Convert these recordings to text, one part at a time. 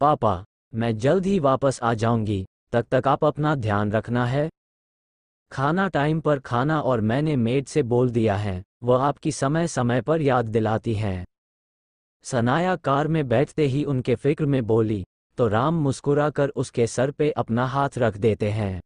पापा, मैं जल्द ही वापस आ जाऊँगी। तब तक आप अपना ध्यान रखना है। खाना टाइम पर खाना और मैंने मेड से बोल दिया है, वह आपकी समय समय पर याद दिलाती हैं। सनाया कार में बैठते ही उनके फ़िक्र में बोली तो राम मुस्कुराकर उसके सर पे अपना हाथ रख देते हैं।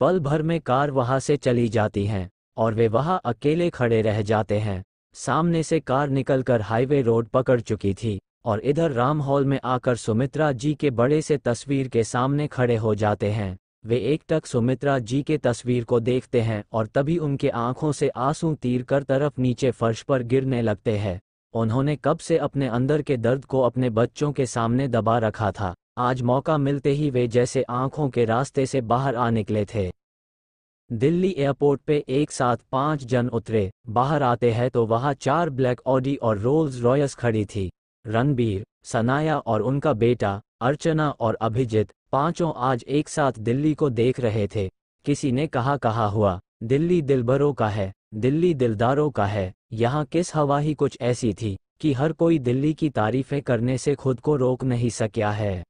पल भर में कार वहाँ से चली जाती हैं, और वे वहाँ अकेले खड़े रह जाते हैं। सामने से कार निकलकर हाईवे रोड पकड़ चुकी थी। और इधर राम हॉल में आकर सुमित्रा जी के बड़े से तस्वीर के सामने खड़े हो जाते हैं। वे एक टक सुमित्रा जी के तस्वीर को देखते हैं और तभी उनके आँखों से आँसू तीर कर तरफ़ नीचे फर्श पर गिरने लगते हैं। उन्होंने कब से अपने अंदर के दर्द को अपने बच्चों के सामने दबा रखा था। आज मौका मिलते ही वे जैसे आँखों के रास्ते से बाहर आ निकले थे। दिल्ली एयरपोर्ट पे एक साथ पाँच जन उतरे। बाहर आते हैं तो वहाँ चार ब्लैक ऑडी और रोल्स रॉयस खड़ी थी। रणबीर, सनाया और उनका बेटा, अर्चना और अभिजीत, पाँचों आज एक साथ दिल्ली को देख रहे थे। किसी ने कहा कहा हुआ, दिल्ली दिलबरों का है, दिल्ली दिलदारों का है। यहाँ किस हवा ही कुछ ऐसी थी कि हर कोई दिल्ली की तारीफें करने से खुद को रोक नहीं सकिया है।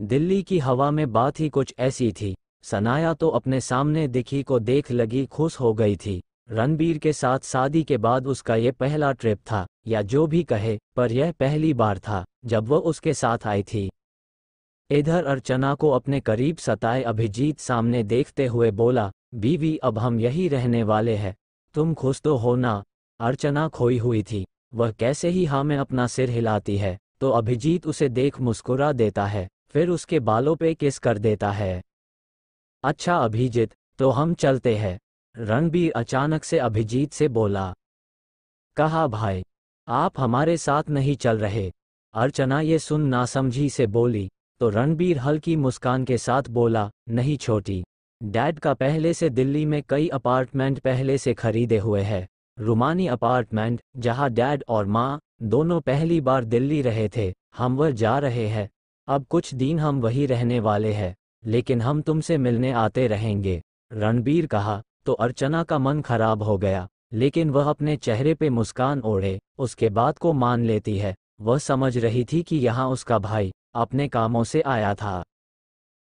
दिल्ली की हवा में बात ही कुछ ऐसी थी। सनाया तो अपने सामने दिखी को देख लगी खुश हो गई थी। रणबीर के साथ शादी के बाद उसका ये पहला ट्रिप था, या जो भी कहे, पर यह पहली बार था, जब वह उसके साथ आई थी। इधर अर्चना को अपने करीब सताए अभिजीत सामने देखते हुए बोला, बीवी, अब हम यही रहने वाले हैं। तुम खुश तो हो ना? अर्चना खोई हुई थी, वह कैसे ही हाँ में अपना सिर हिलाती है तो अभिजीत उसे देख मुस्कुरा देता है, फिर उसके बालों पे किस कर देता है? अच्छा अभिजीत तो हम चलते हैं। रणबीर अचानक से अभिजीत से बोला, कहा भाई, आप हमारे साथ नहीं चल रहे। अर्चना ये सुन नासमझी से बोली तो रणबीर हल्की मुस्कान के साथ बोला, नहीं छोटी, डैड का पहले से दिल्ली में कई अपार्टमेंट पहले से खरीदे हुए हैं। रुमानी अपार्टमेंट, जहाँ डैड और माँ दोनों पहली बार दिल्ली रहे थे, हम वह जा रहे हैं। अब कुछ दिन हम वही रहने वाले हैं, लेकिन हम तुमसे मिलने आते रहेंगे, रणबीर कहा। तो अर्चना का मन खराब हो गया, लेकिन वह अपने चेहरे पे मुस्कान ओढ़े, उसके बाद को मान लेती है। वह समझ रही थी कि यहाँ उसका भाई अपने कामों से आया था।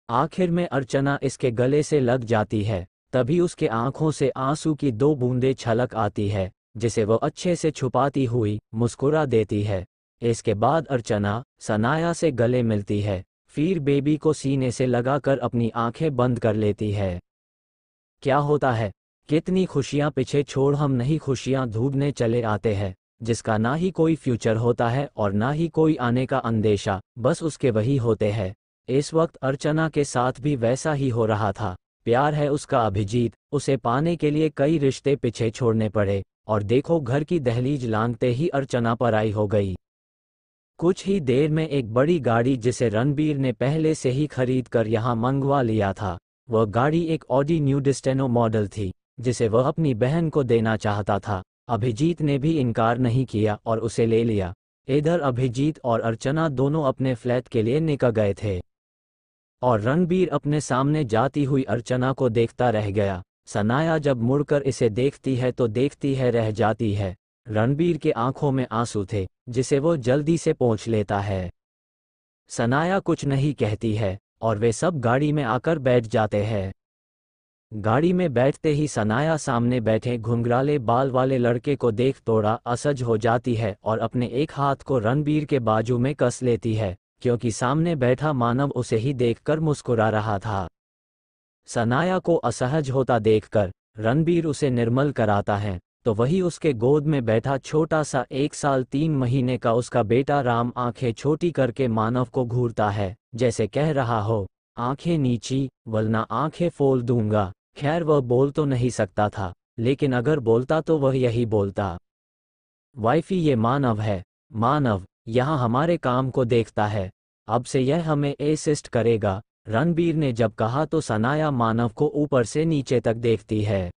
आखिर में अर्चना इसके गले से लग जाती है, तभी उसके आँखों से आँसू की दो बूंदें छलक आती है, जिसे वह अच्छे से छुपाती हुई मुस्कुरा देती है। इसके बाद अर्चना सनाया से गले मिलती है, फिर बेबी को सीने से लगाकर अपनी आँखें बंद कर लेती है। क्या होता है? कितनी खुशियाँ पीछे छोड़ हम नहीं खुशियाँ ढूँढने चले आते हैं, जिसका ना ही कोई फ्यूचर होता है और ना ही कोई आने का अंदेशा, बस उसके वही होते हैं। इस वक्त अर्चना के साथ भी वैसा ही हो रहा था। प्यार है उसका अभिजीत, उसे पाने के लिए कई रिश्ते पीछे छोड़ने पड़े, और देखो घर की दहलीज लांगते ही अर्चना पर आई हो गई। कुछ ही देर में एक बड़ी गाड़ी जिसे रणबीर ने पहले से ही खरीद कर यहाँ मंगवा लिया था। वह गाड़ी एक ऑडी न्यू डिस्टेनो मॉडल थी, जिसे वह अपनी बहन को देना चाहता था। अभिजीत ने भी इनकार नहीं किया और उसे ले लिया। इधर अभिजीत और अर्चना दोनों अपने फ्लैट के लिए निकल गए थे। और रणबीर अपने सामने जाती हुई अर्चना को देखता रह गया। सनाया जब मुड़कर इसे देखती है तो देखती है, रह जाती है। रणबीर के आँखों में आँसू थे, जिसे वो जल्दी से पहुँच लेता है। सनाया कुछ नहीं कहती है। और वे सब गाड़ी में आकर बैठ जाते हैं। गाड़ी में बैठते ही सनाया सामने बैठे घुंघराले बाल वाले लड़के को देख तोड़ा असज हो जाती है और अपने एक हाथ को रणबीर के बाजू में कस लेती है, क्योंकि सामने बैठा मानव उसे ही देखकर मुस्कुरा रहा था। सनाया को असहज होता देखकर रणबीर उसे निर्मल कराता है तो वही उसके गोद में बैठा छोटा सा एक साल तीन महीने का उसका बेटा राम आँखें छोटी करके मानव को घूरता है। जैसे कह रहा हो, आँखें नीची वरना आँखें फोल दूँगा। खैर, वह बोल तो नहीं सकता था, लेकिन अगर बोलता तो वह यही बोलता। वाइफी, ये मानव है। मानव, यहाँ हमारे काम को देखता है। अब से यह हमें एसिस्ट करेगा। रणबीर ने जब कहा तो सनाया मानव को ऊपर से नीचे तक देखती है।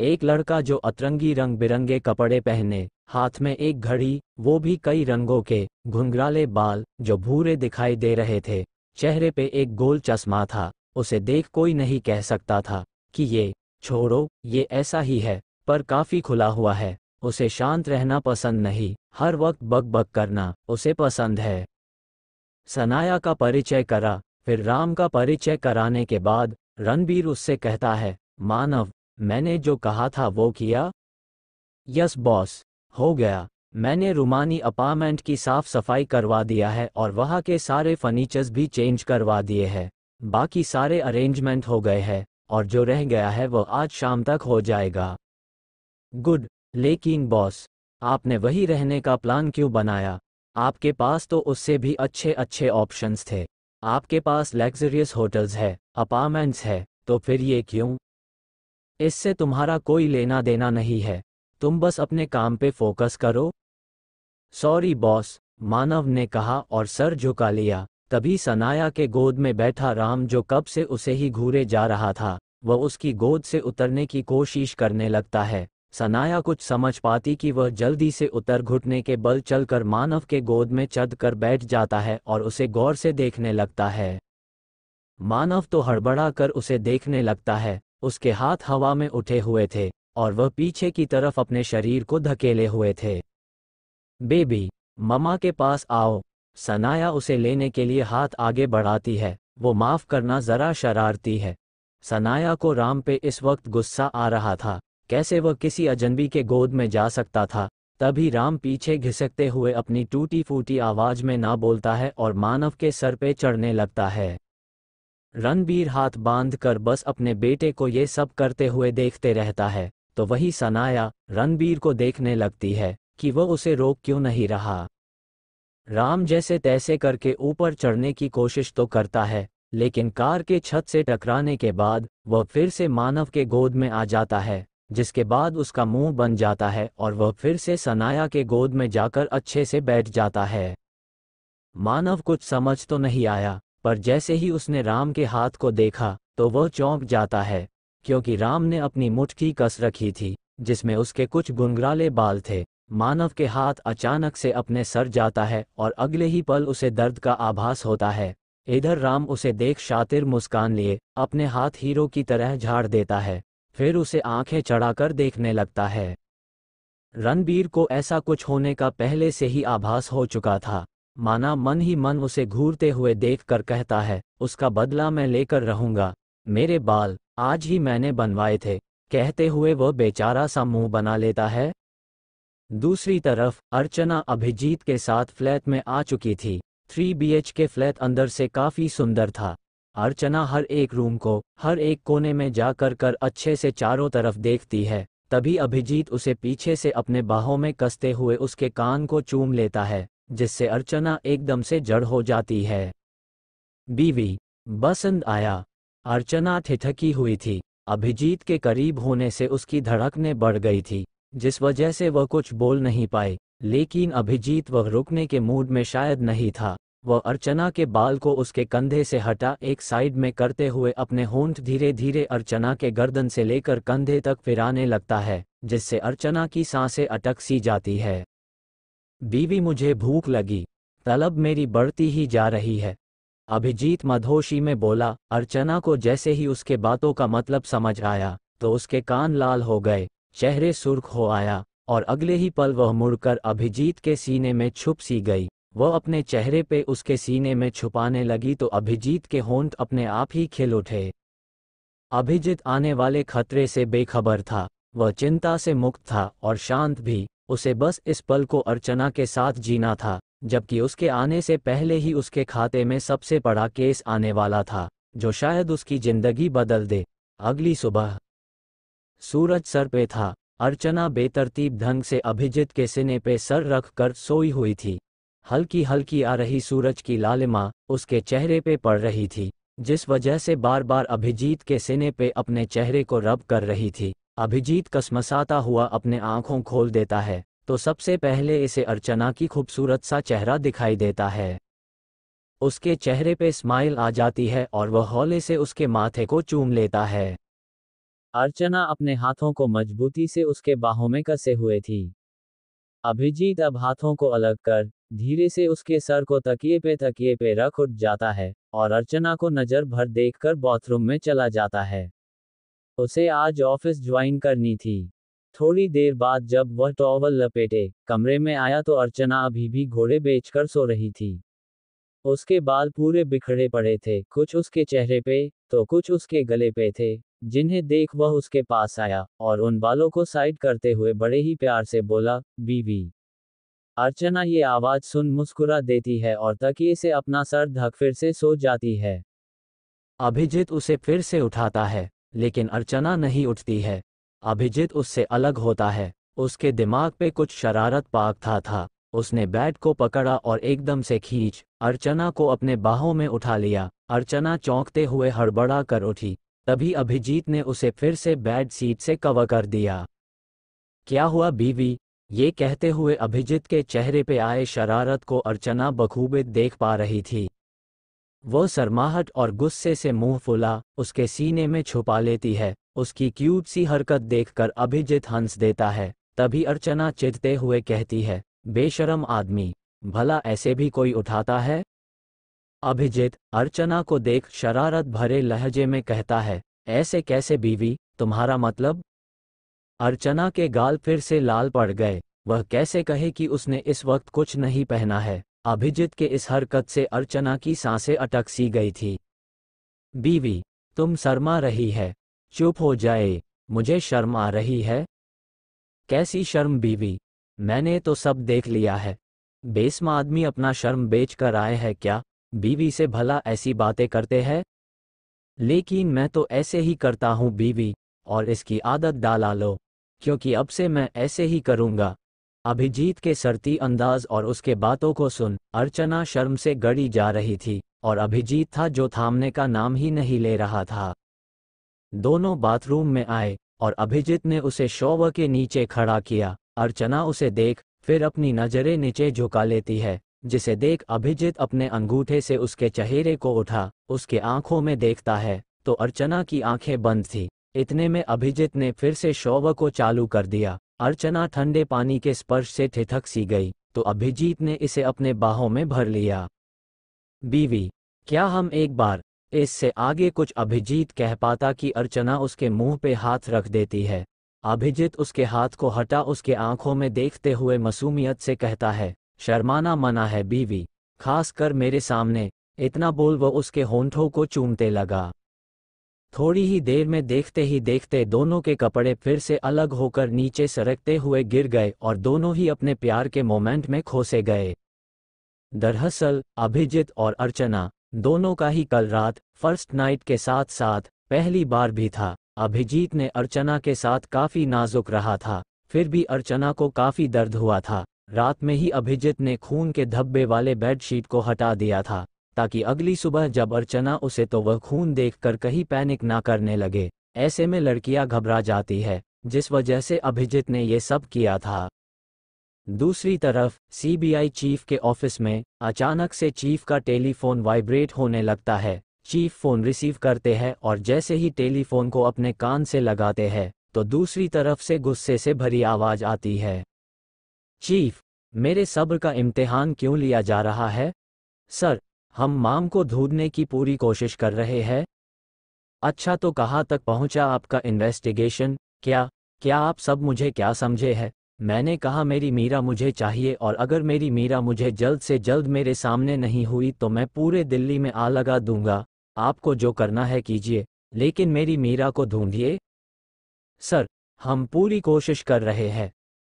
एक लड़का जो अतरंगी रंग बिरंगे कपड़े पहने, हाथ में एक घड़ी, वो भी कई रंगों के, घुंघराले बाल, जो भूरे दिखाई दे रहे थे। चेहरे पे एक गोल चश्मा था, उसे देख कोई नहीं कह सकता था, कि ये, छोड़ो, ये ऐसा ही है, पर काफ़ी खुला हुआ है, उसे शांत रहना पसंद नहीं, हर वक्त बक बक करना, उसे पसंद है। सनाया का परिचय करा, फिर राम का परिचय कराने के बाद, रणबीर उससे कहता है, मानव मैंने जो कहा था वो किया? Yes, boss. हो गया। मैंने रुमानी अपार्टमेंट की साफ़ सफ़ाई करवा दिया है और वहाँ के सारे फर्नीचर्स भी चेंज करवा दिए हैं। बाकी सारे अरेंजमेंट हो गए हैं और जो रह गया है वो आज शाम तक हो जाएगा। गुड। लेकिन, बॉस, आपने वही रहने का प्लान क्यों बनाया? आपके पास तो उससे भी अच्छे अच्छे ऑप्शंस थे। आपके पास लग्जरियस होटल्स है, अपार्टमेंट्स है तो फिर ये क्यों? इससे तुम्हारा कोई लेना देना नहीं है। तुम बस अपने काम पे फोकस करो। सॉरी, बॉस, मानव ने कहा और सर झुका लिया। तभी सनाया के गोद में बैठा राम जो कब से उसे ही घूरे जा रहा था। वह उसकी गोद से उतरने की कोशिश करने लगता है। सनाया कुछ समझ पाती कि वह जल्दी से उतर घुटने के बल चलकर मानव के गोद में चढ़ कर बैठ जाता है और उसे गौर से देखने लगता है। मानव तो हड़बड़ा कर उसे देखने लगता है। उसके हाथ हवा में उठे हुए थे और वह पीछे की तरफ़ अपने शरीर को धकेले हुए थे। बेबी, ममा के पास आओ। सनाया उसे लेने के लिए हाथ आगे बढ़ाती है। वो माफ़ करना जरा शरारती है। सनाया को राम पे इस वक्त गुस्सा आ रहा था। कैसे वह किसी अजनबी के गोद में जा सकता था? तभी राम पीछे घिसकते हुए अपनी टूटी फूटी आवाज़ में ना बोलता है और मानव के सर पे चढ़ने लगता है। रणबीर हाथ बाँध कर बस अपने बेटे को ये सब करते हुए देखते रहता है तो वही सनाया रणबीर को देखने लगती है, कि वह उसे रोक क्यों नहीं रहा। राम जैसे तैसे करके ऊपर चढ़ने की कोशिश तो करता है, लेकिन कार के छत से टकराने के बाद वह फिर से मानव के गोद में आ जाता है, जिसके बाद उसका मुँह बन जाता है और वह फिर से सनाया के गोद में जाकर अच्छे से बैठ जाता है। मानव कुछ समझ तो नहीं आया पर जैसे ही उसने राम के हाथ को देखा तो वह चौंक जाता है, क्योंकि राम ने अपनी मुट्ठी कस रखी थी, जिसमें उसके कुछ गुनगराले बाल थे। मानव के हाथ अचानक से अपने सर जाता है और अगले ही पल उसे दर्द का आभास होता है। इधर राम उसे देख शातिर मुस्कान लिए, अपने हाथ हीरो की तरह झाड़ देता है, फिर उसे आँखें चढ़ाकर देखने लगता है। रणबीर को ऐसा कुछ होने का पहले से ही आभास हो चुका था। माना मन ही मन उसे घूरते हुए देखकर कहता है, उसका बदला मैं लेकर रहूँगा। मेरे बाल, आज ही मैंने बनवाए थे। कहते हुए वह बेचारा सा मुँह बना लेता है। दूसरी तरफ़, अर्चना अभिजीत के साथ फ्लैट में आ चुकी थी। थ्री बीएच के फ्लैट अंदर से काफ़ी सुंदर था। अर्चना हर एक रूम को, हर एक कोने में जाकर कर अच्छे से चारों तरफ़ देखती है। तभी अभिजीत उसे पीछे से अपने बाहों में कसते हुए उसके कान को चूम लेता है। जिससे अर्चना एकदम से जड़ हो जाती है। बीवी, बसंत आया। अर्चना ठिठकी हुई थी। अभिजीत के करीब होने से उसकी धड़कने बढ़ गई थी, जिस वजह से वह कुछ बोल नहीं पाए लेकिन अभिजीत वह रुकने के मूड में शायद नहीं था। वह अर्चना के बाल को उसके कंधे से हटा एक साइड में करते हुए अपने होंठ धीरे धीरे अर्चना के गर्दन से लेकर कंधे तक फिराने लगता है, जिससे अर्चना की साँसें अटक सी जाती है। बीवी मुझे भूख लगी। तलब मेरी बढ़ती ही जा रही है। अभिजीत मधोशी में बोला, अर्चना को जैसे ही उसके बातों का मतलब समझ आया तो उसके कान लाल हो गए, चेहरे सुर्ख हो आया, और अगले ही पल वह मुड़कर अभिजीत के सीने में छुप सी गई। वह अपने चेहरे पे उसके सीने में छुपाने लगी तो अभिजीत के होंठ अपने आप ही खिल उठे। अभिजीत आने वाले खतरे से बेखबर था, वह चिंता से मुक्त था और शांत भी। उसे बस इस पल को अर्चना के साथ जीना था, जबकि उसके आने से पहले ही उसके खाते में सबसे बड़ा केस आने वाला था, जो शायद उसकी ज़िंदगी बदल दे। अगली सुबह। सूरज सर पे था। अर्चना बेतरतीब ढंग से अभिजीत के सिने पे सर रख कर सोई हुई थी। हल्की हल्की आ रही सूरज की लालिमा उसके चेहरे पे पड़ रही थी, जिस वजह से बार बार अभिजीत के सिने पे अपने चेहरे को रब कर रही थी। अभिजीत कसमसाता हुआ अपने आँखों खोल देता है तो सबसे पहले इसे अर्चना की खूबसूरत सा चेहरा दिखाई देता है। उसके चेहरे पे स्माइल आ जाती है और वह हौले से उसके माथे को चूम लेता है। अर्चना अपने हाथों को मजबूती से उसके बाहों में कसे हुए थी। अभिजीत अब हाथों को अलग कर, धीरे से उसके सर को तकिए पे तकिए पे रख उठ जाता है और अर्चना को नज़र भर देखकर बाथरूम में चला जाता है। उसे आज ऑफ़िस ज्वाइन करनी थी। थोड़ी देर बाद जब वह टॉवल लपेटे, कमरे में आया तो अर्चना अभी भी घोड़े बेचकर सो रही थी। उसके बाल पूरे बिखरे पड़े थे, कुछ उसके चेहरे पे तो कुछ उसके गले पे थे, जिन्हें देख वह उसके पास आया, और उन बालों को साइड करते हुए बड़े ही प्यार से बोला, बीवी, अर्चना ये आवाज़ सुन मुस्कुरा देती है और तकिए से अपना सर धक फिर से सो जाती है। अभिजीत उसे फिर से उठाता है। लेकिन अर्चना नहीं उठती है। अभिजीत उससे अलग होता है। उसके दिमाग पे कुछ शरारत पाक था था। उसने बैट को पकड़ा और एकदम से खींच। अर्चना को अपने बाहों में उठा लिया। अर्चना चौंकते हुए हड़बड़ा कर उठी। तभी अभिजीत ने उसे फिर से बैड सीट से कवर कर दिया। क्या हुआ बीवी? ये कहते हुए अभिजीत के चेहरे पे आए शरारत को अर्चना बखूबे देख पा रही थी। वो सरमाहट और गुस्से से मुँह फुला, उसके सीने में छुपा लेती है, उसकी क्यूट सी हरकत देखकर अभिजीत हंस देता है, तभी अर्चना चिढ़ते हुए कहती है, बेशरम आदमी, भला ऐसे भी कोई उठाता है? अभिजीत, अर्चना को देख शरारत भरे लहजे में कहता है, ऐसे कैसे बीवी, तुम्हारा मतलब? अर्चना के गाल फिर से लाल पड़ गए, वह कैसे कहे कि उसने इस वक्त कुछ नहीं पहना है? अभिजीत के इस हरकत से अर्चना की साँसें अटक सी गई थी। बीवी, तुम शर्मा रही है। चुप हो जाए, मुझे शर्म आ रही है। कैसी शर्म बीवी? मैंने तो सब देख लिया है। बेसमा आदमी अपना शर्म बेच कर आए है क्या? बीवी से भला ऐसी बातें करते हैं? लेकिन मैं तो ऐसे ही करता हूँ बीवी, और इसकी आदत डाला लो, क्योंकि अब से मैं ऐसे ही करूँगा। अभिजीत के सरती अंदाज और उसके बातों को सुन, अर्चना शर्म से गड़ी जा रही थी, और अभिजीत था जो थामने का नाम ही नहीं ले रहा था। दोनों बाथरूम में आए, और अभिजीत ने उसे शोव के नीचे खड़ा किया। अर्चना उसे देख, फिर अपनी नज़रें नीचे झुका लेती है, जिसे देख अभिजीत अपने अंगूठे से उसके चेहरे को उठा, उसके आँखों में देखता है तो अर्चना की आँखें बंद थी। इतने में अभिजीत ने फिर से शोव को चालू कर दिया। अर्चना ठंडे पानी के स्पर्श से ठिठक सी गई तो अभिजीत ने इसे अपने बाहों में भर लिया। बीवी, क्या हम एक बार, इससे आगे कुछ अभिजीत कह पाता कि अर्चना उसके मुँह पे हाथ रख देती है। अभिजीत उसके हाथ को हटा उसके आँखों में देखते हुए मसूमियत से कहता है, शर्माना मना है बीवी खास कर मेरे सामने, इतना बोल वो उसके होंठों को चूमते लगा। थोड़ी ही देर में देखते ही देखते दोनों के कपड़े फिर से अलग होकर नीचे सरकते हुए गिर गए और दोनों ही अपने प्यार के मोमेंट में खोसे गए। दरअसल, अभिजीत और अर्चना, दोनों का ही कल रात, फ़र्स्ट नाइट के साथ साथ, पहली बार भी था। अभिजीत ने अर्चना के साथ काफ़ी नाजुक रहा था, फिर भी अर्चना को काफ़ी दर्द हुआ था। रात में ही अभिजीत ने खून के धब्बे वाले बेडशीट को हटा दिया था। ताकि अगली सुबह जब अर्चना उसे तो वह खून देखकर कहीं पैनिक ना करने लगे। ऐसे में लड़कियाँ घबरा जाती है, जिस वजह से अभिजीत ने ये सब किया था। दूसरी तरफ़ सीबीआई चीफ के ऑफ़िस में अचानक से चीफ का टेलीफोन वाइब्रेट होने लगता है। चीफ फ़ोन रिसीव करते हैं और जैसे ही टेलीफोन को अपने कान से लगाते हैं तो दूसरी तरफ़ से गुस्से से भरी आवाज़ आती है। चीफ, मेरे सब्र का इम्तिहान क्यों लिया जा रहा है? सर हम माम को ढूँढने की पूरी कोशिश कर रहे हैं। अच्छा तो कहाँ तक पहुँचा आपका इन्वेस्टिगेशन क्या क्या आप सब मुझे क्या समझे है? मैंने कहा, मेरी मीरा मुझे चाहिए और अगर मेरी मीरा मुझे जल्द से जल्द मेरे सामने नहीं हुई तो मैं पूरे दिल्ली में आ लगा दूँगा। आपको जो करना है कीजिए, लेकिन मेरी मीरा को ढूंढिए। सर, हम पूरी कोशिश कर रहे हैं।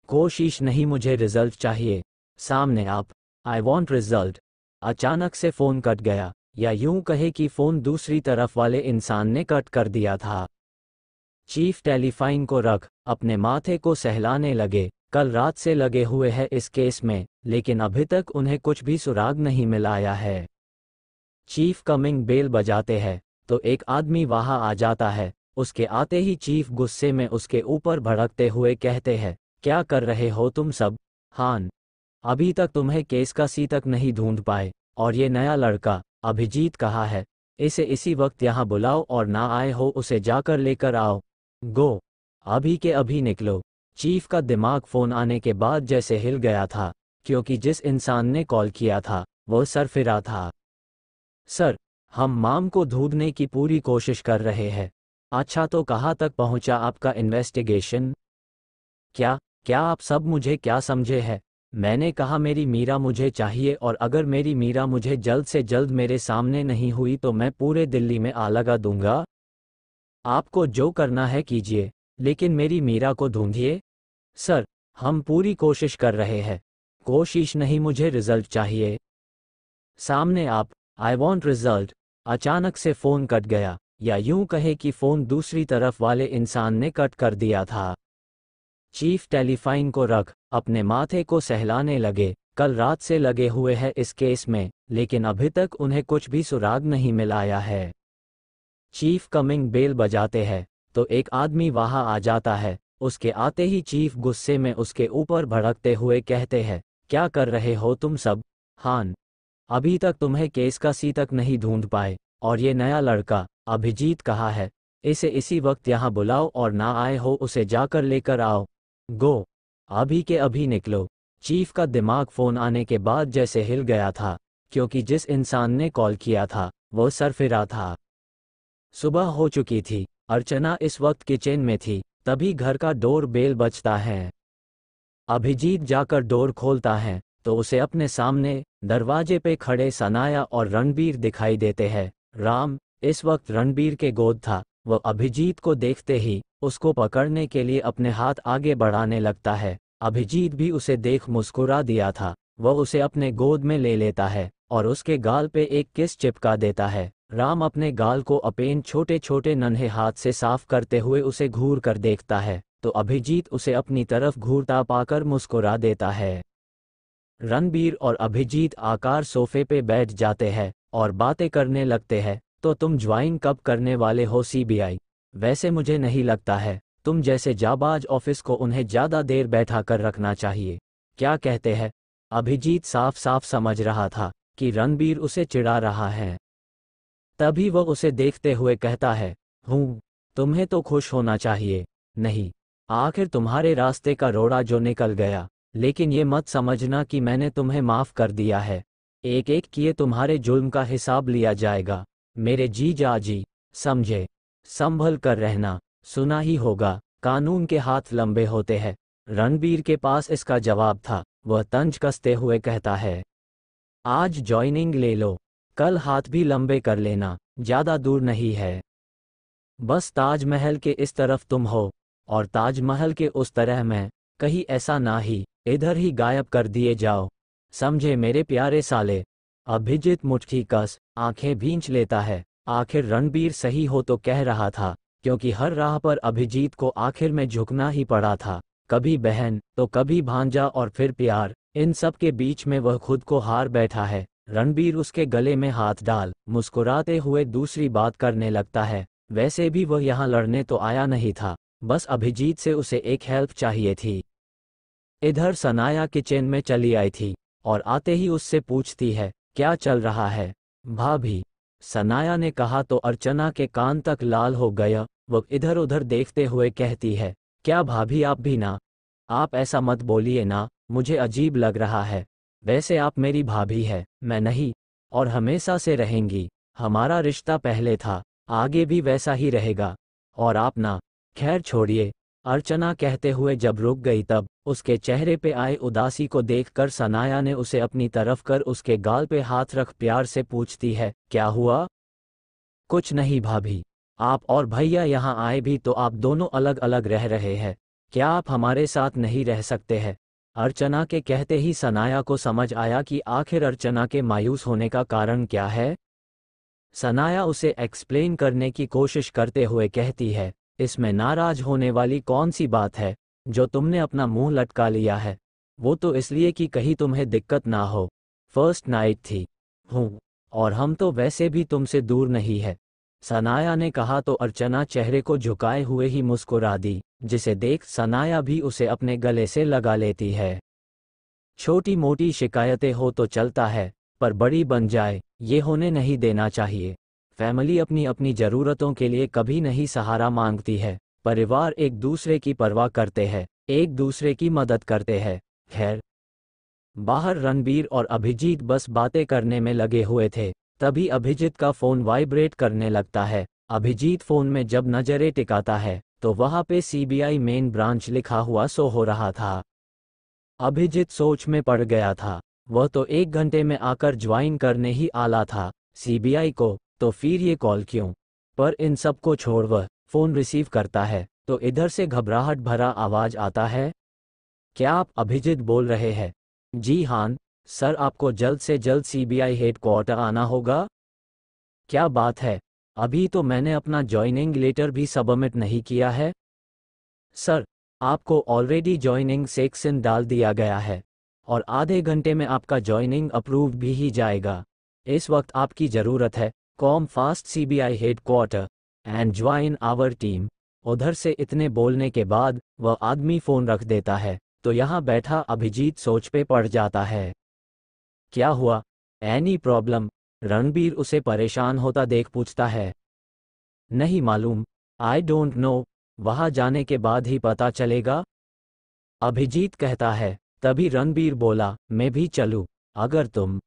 कोशिश नहीं, मुझे रिज़ल्ट चाहिए। सामने आप। आई वॉन्ट रिज़ल्ट अचानक से फ़ोन कट गया, या यूँ कहे कि फ़ोन दूसरी तरफ़ वाले इंसान ने कट कर दिया था। चीफ टेलीफाइन को रख, अपने माथे को सहलाने लगे, कल रात से लगे हुए हैं इस केस में, लेकिन अभी तक उन्हें कुछ भी सुराग नहीं मिलाया है। चीफ कमिंग बेल बजाते हैं तो एक आदमी वहाँ आ जाता है, उसके आते ही चीफ गुस्से में उसके ऊपर भड़कते हुए कहते हैं, क्या कर रहे हो तुम सब? हान अभी तक तुम्हें केस का सी तक नहीं ढूंढ पाए, और ये नया लड़का, अभिजीत कहा है। इसे इसी वक्त यहाँ बुलाओ और ना आए हो उसे जाकर लेकर आओ। गो। अभी के अभी निकलो। चीफ का दिमाग फ़ोन आने के बाद जैसे हिल गया था, क्योंकि जिस इंसान ने कॉल किया था, वो सर फिरा था। सर, हम माम को ढूँढने की पूरी कोशिश कर रहे हैं। अच्छा तो कहाँ तक पहुँचा आपका इन्वेस्टिगेशन? क्या क्या आप सब मुझे क्या समझे है? मैंने कहा, मेरी मीरा मुझे चाहिए और अगर मेरी मीरा मुझे जल्द से जल्द मेरे सामने नहीं हुई तो मैं पूरे दिल्ली में आ लगा दूँगा। आपको जो करना है कीजिए, लेकिन मेरी मीरा को ढूंढिए। सर, हम पूरी कोशिश कर रहे हैं। कोशिश नहीं, मुझे रिज़ल्ट चाहिए। सामने आप आई वॉन्ट रिज़ल्ट अचानक से फ़ोन कट गया, या यूँ कहे कि फ़ोन दूसरी तरफ़ वाले इंसान ने कट कर दिया था। चीफ टेलीफाइन को रख, अपने माथे को सहलाने लगे। कल रात से लगे हुए हैं इस केस में, लेकिन अभी तक उन्हें कुछ भी सुराग नहीं मिलाया है। चीफ कमिंग बेल बजाते हैं तो एक आदमी वहाँ आ जाता है। उसके आते ही चीफ गुस्से में उसके ऊपर भड़कते हुए कहते हैं, क्या कर रहे हो तुम सब? हान, अभी तक तुम्हें केस का सी तक नहीं ढूंढ पाए, और ये नया लड़का, अभिजीत कहा है? इसे इसी वक्त यहाँ बुलाओ और ना आए हो उसे जाकर लेकर आओ। गो, अभी के अभी निकलो। चीफ का दिमाग फ़ोन आने के बाद जैसे हिल गया था, क्योंकि जिस इंसान ने कॉल किया था, वो सरफिरा था। सुबह हो चुकी थी, अर्चना इस वक्त किचन में थी, तभी घर का डोर बेल बजता है। अभिजीत जाकर डोर खोलता है तो उसे अपने सामने दरवाजे पे खड़े सनाया और रणबीर दिखाई देते हैं। राम, इस वक्त रणबीर के गोद था, वह अभिजीत को देखते ही उसको पकड़ने के लिए अपने हाथ आगे बढ़ाने लगता है। अभिजीत भी उसे देख मुस्कुरा दिया था। वह उसे अपने गोद में ले लेता है और उसके गाल पे एक किस चिपका देता है। राम अपने गाल को अपेन छोटे छोटे नन्हे हाथ से साफ़ करते हुए उसे घूर कर देखता है तो अभिजीत उसे अपनी तरफ़ घूरता पाकर मुस्कुरा देता है। रणबीर और अभिजीत आकार सोफे पे बैठ जाते हैं और बातें करने लगते हैं तो तुम ज्वाइन कब करने वाले हो सीबीआई वैसे मुझे नहीं लगता है। तुम जैसे जाबाज ऑफ़िस को उन्हें ज़्यादा देर बैठा कर रखना चाहिए। क्या कहते हैं? अभिजीत साफ़ साफ़ समझ रहा था कि रणबीर उसे चिढ़ा रहा है। तभी वह उसे देखते हुए कहता है, हूँ, तुम्हें तो खुश होना चाहिए। नहीं, आखिर तुम्हारे रास्ते का रोड़ा जो निकल गया। लेकिन ये मत समझना कि मैंने तुम्हें माफ़ कर दिया है। एक एक किए तुम्हारे जुल्म का हिसाब लिया जाएगा। मेरे जी जा जी, समझे। संभल कर रहना, सुना ही होगा, कानून के हाथ लंबे होते हैं। रणबीर के पास इसका जवाब था, वह तंज कसते हुए कहता है, आज ज्वाइनिंग ले लो, कल हाथ भी लंबे कर लेना, ज़्यादा दूर नहीं है। बस ताजमहल के इस तरफ़ तुम हो, और ताजमहल के उस तरह में, कहीं ऐसा ना ही, इधर ही गायब कर दिए जाओ। समझे मेरे प्यारे साले, अभिजीत मुठ्ठी कस, आँखें भींच लेता है। आखिर रणबीर सही हो तो कह रहा था, क्योंकि हर राह पर अभिजीत को आखिर में झुकना ही पड़ा था। कभी बहन तो कभी भांजा और फिर प्यार, इन सब के बीच में वह खुद को हार बैठा है। रणबीर उसके गले में हाथ डाल, मुस्कुराते हुए दूसरी बात करने लगता है, वैसे भी वह यहाँ लड़ने तो आया नहीं था, बस अभिजीत से उसे एक हेल्प चाहिए थी। इधर सनाया किचन में चली आई थी, और आते ही उससे पूछती है, क्या चल रहा है? भाभी सनाया ने कहा तो अर्चना के कान तक लाल हो गया वो इधर उधर देखते हुए कहती है, क्या भाभी आप भी ना? आप ऐसा मत बोलिए ना, मुझे अजीब लग रहा है। वैसे आप मेरी भाभी है, मैं नहीं, और हमेशा से रहेंगी। हमारा रिश्ता पहले था, आगे भी वैसा ही रहेगा। और आप ना, खैर छोड़िए। अर्चना कहते हुए जब रुक गई तब उसके चेहरे पे आए उदासी को देखकर सनाया ने उसे अपनी तरफ़ कर उसके गाल पे हाथ रख प्यार से पूछती है, क्या हुआ? कुछ नहीं भाभी। आप और भैया यहाँ आए भी तो आप दोनों अलग अलग रह रहे हैं। क्या आप हमारे साथ नहीं रह सकते हैं? अर्चना के कहते ही सनाया को समझ आया कि आखिर अर्चना के मायूस होने का कारण क्या है। सनाया उसे एक्सप्लेन करने की कोशिश करते हुए कहती है, इसमें नाराज़ होने वाली कौन सी बात है? जो तुमने अपना मुँह लटका लिया है, वो तो इसलिए कि कहीं तुम्हें दिक्कत ना हो। फ़र्स्ट नाइट थी। हूँ, और हम तो वैसे भी तुमसे दूर नहीं है। सनाया ने कहा तो अर्चना चेहरे को झुकाए हुए ही मुस्कुरा दी, जिसे देख सनाया भी उसे अपने गले से लगा लेती है। छोटी मोटी शिकायतें हो तो चलता है, पर बड़ी बन जाए, ये होने नहीं देना चाहिए। फैमिली अपनी अपनी ज़रूरतों के लिए कभी नहीं सहारा मांगती है। परिवार एक दूसरे की परवाह करते हैं, एक दूसरे की मदद करते हैं। खैर, बाहर रणबीर और अभिजीत बस बातें करने में लगे हुए थे, तभी अभिजीत का फ़ोन वाइब्रेट करने लगता है। अभिजीत फ़ोन में जब नज़रें टिकाता है तो वहाँ पे सीबीआई मेन ब्रांच लिखा हुआ सो हो रहा था। अभिजीत सोच में पड़ गया था। वह तो एक घंटे में आकर ज्वाइन करने ही आला था। सीबीआई को तो फिर ये कॉल क्यों? पर इन सबको छोड़ वह फ़ोन रिसीव करता है तो इधर से घबराहट भरा आवाज़ आता है। क्या आप अभिजीत बोल रहे हैं? जी हाँ सर आपको जल्द से जल्द सीबीआई हेडक्वार्टर आना होगा। क्या बात है, अभी तो मैंने अपना ज्वाइनिंग लेटर भी सबमिट नहीं किया है। सर, आपको ऑलरेडी ज्वाइनिंग सेक्शन डाल दिया गया है, और आधे घंटे में आपका ज्वाइनिंग अप्रूव भी ही जाएगा। इस वक्त आपकी ज़रूरत है, come fast C B I headquarter and join our team उधर से इतने बोलने के बाद, वह आदमी फ़ोन रख देता है। तो यहाँ बैठा अभिजीत सोच पे पड़ जाता है। क्या हुआ? एनी प्रॉब्लम रणबीर उसे परेशान होता देख पूछता है। नहीं मालूम। आई डोंट नो वहाँ जाने के बाद ही पता चलेगा। अभिजीत कहता है। तभी रणबीर बोला, मैं भी चलूँ। अगर तुम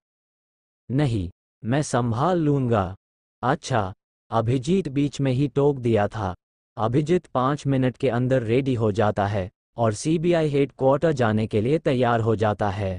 नहीं, मैं संभाल लूँगा। अच्छा। अभिजीत बीच में ही टोक दिया था। अभिजीत पाँच मिनट के अंदर रेडी हो जाता है और सीबीआई हेड क्वार्टर जाने के लिए तैयार हो जाता है।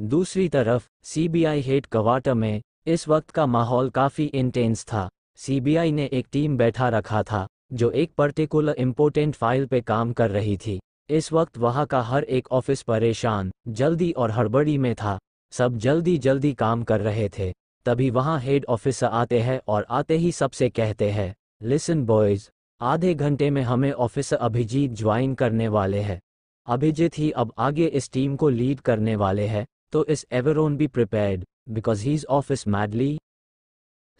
दूसरी तरफ़, सीबीआई हेड क्वार्टर में इस वक्त का माहौल काफ़ी इंटेंस था। सीबीआई ने एक टीम बैठा रखा था, जो एक पर्टिकुलर इम्पोर्टेंट फ़ाइल पे काम कर रही थी। इस वक्त वहाँ का हर एक ऑफ़िस परेशान, जल्दी और हड़बड़ी में था। सब जल्दी जल्दी काम कर रहे थे। तभी वहाँ हेड ऑफिसर आते हैं और आते ही सबसे कहते हैं लिसन बॉयज़ आधे घंटे में हमें ऑफिसर अभिजीत ज्वाइन करने वाले हैं। अभिजीत ही अब आगे इस टीम को लीड करने वाले हैं तो इस everyone be prepared because he is office madly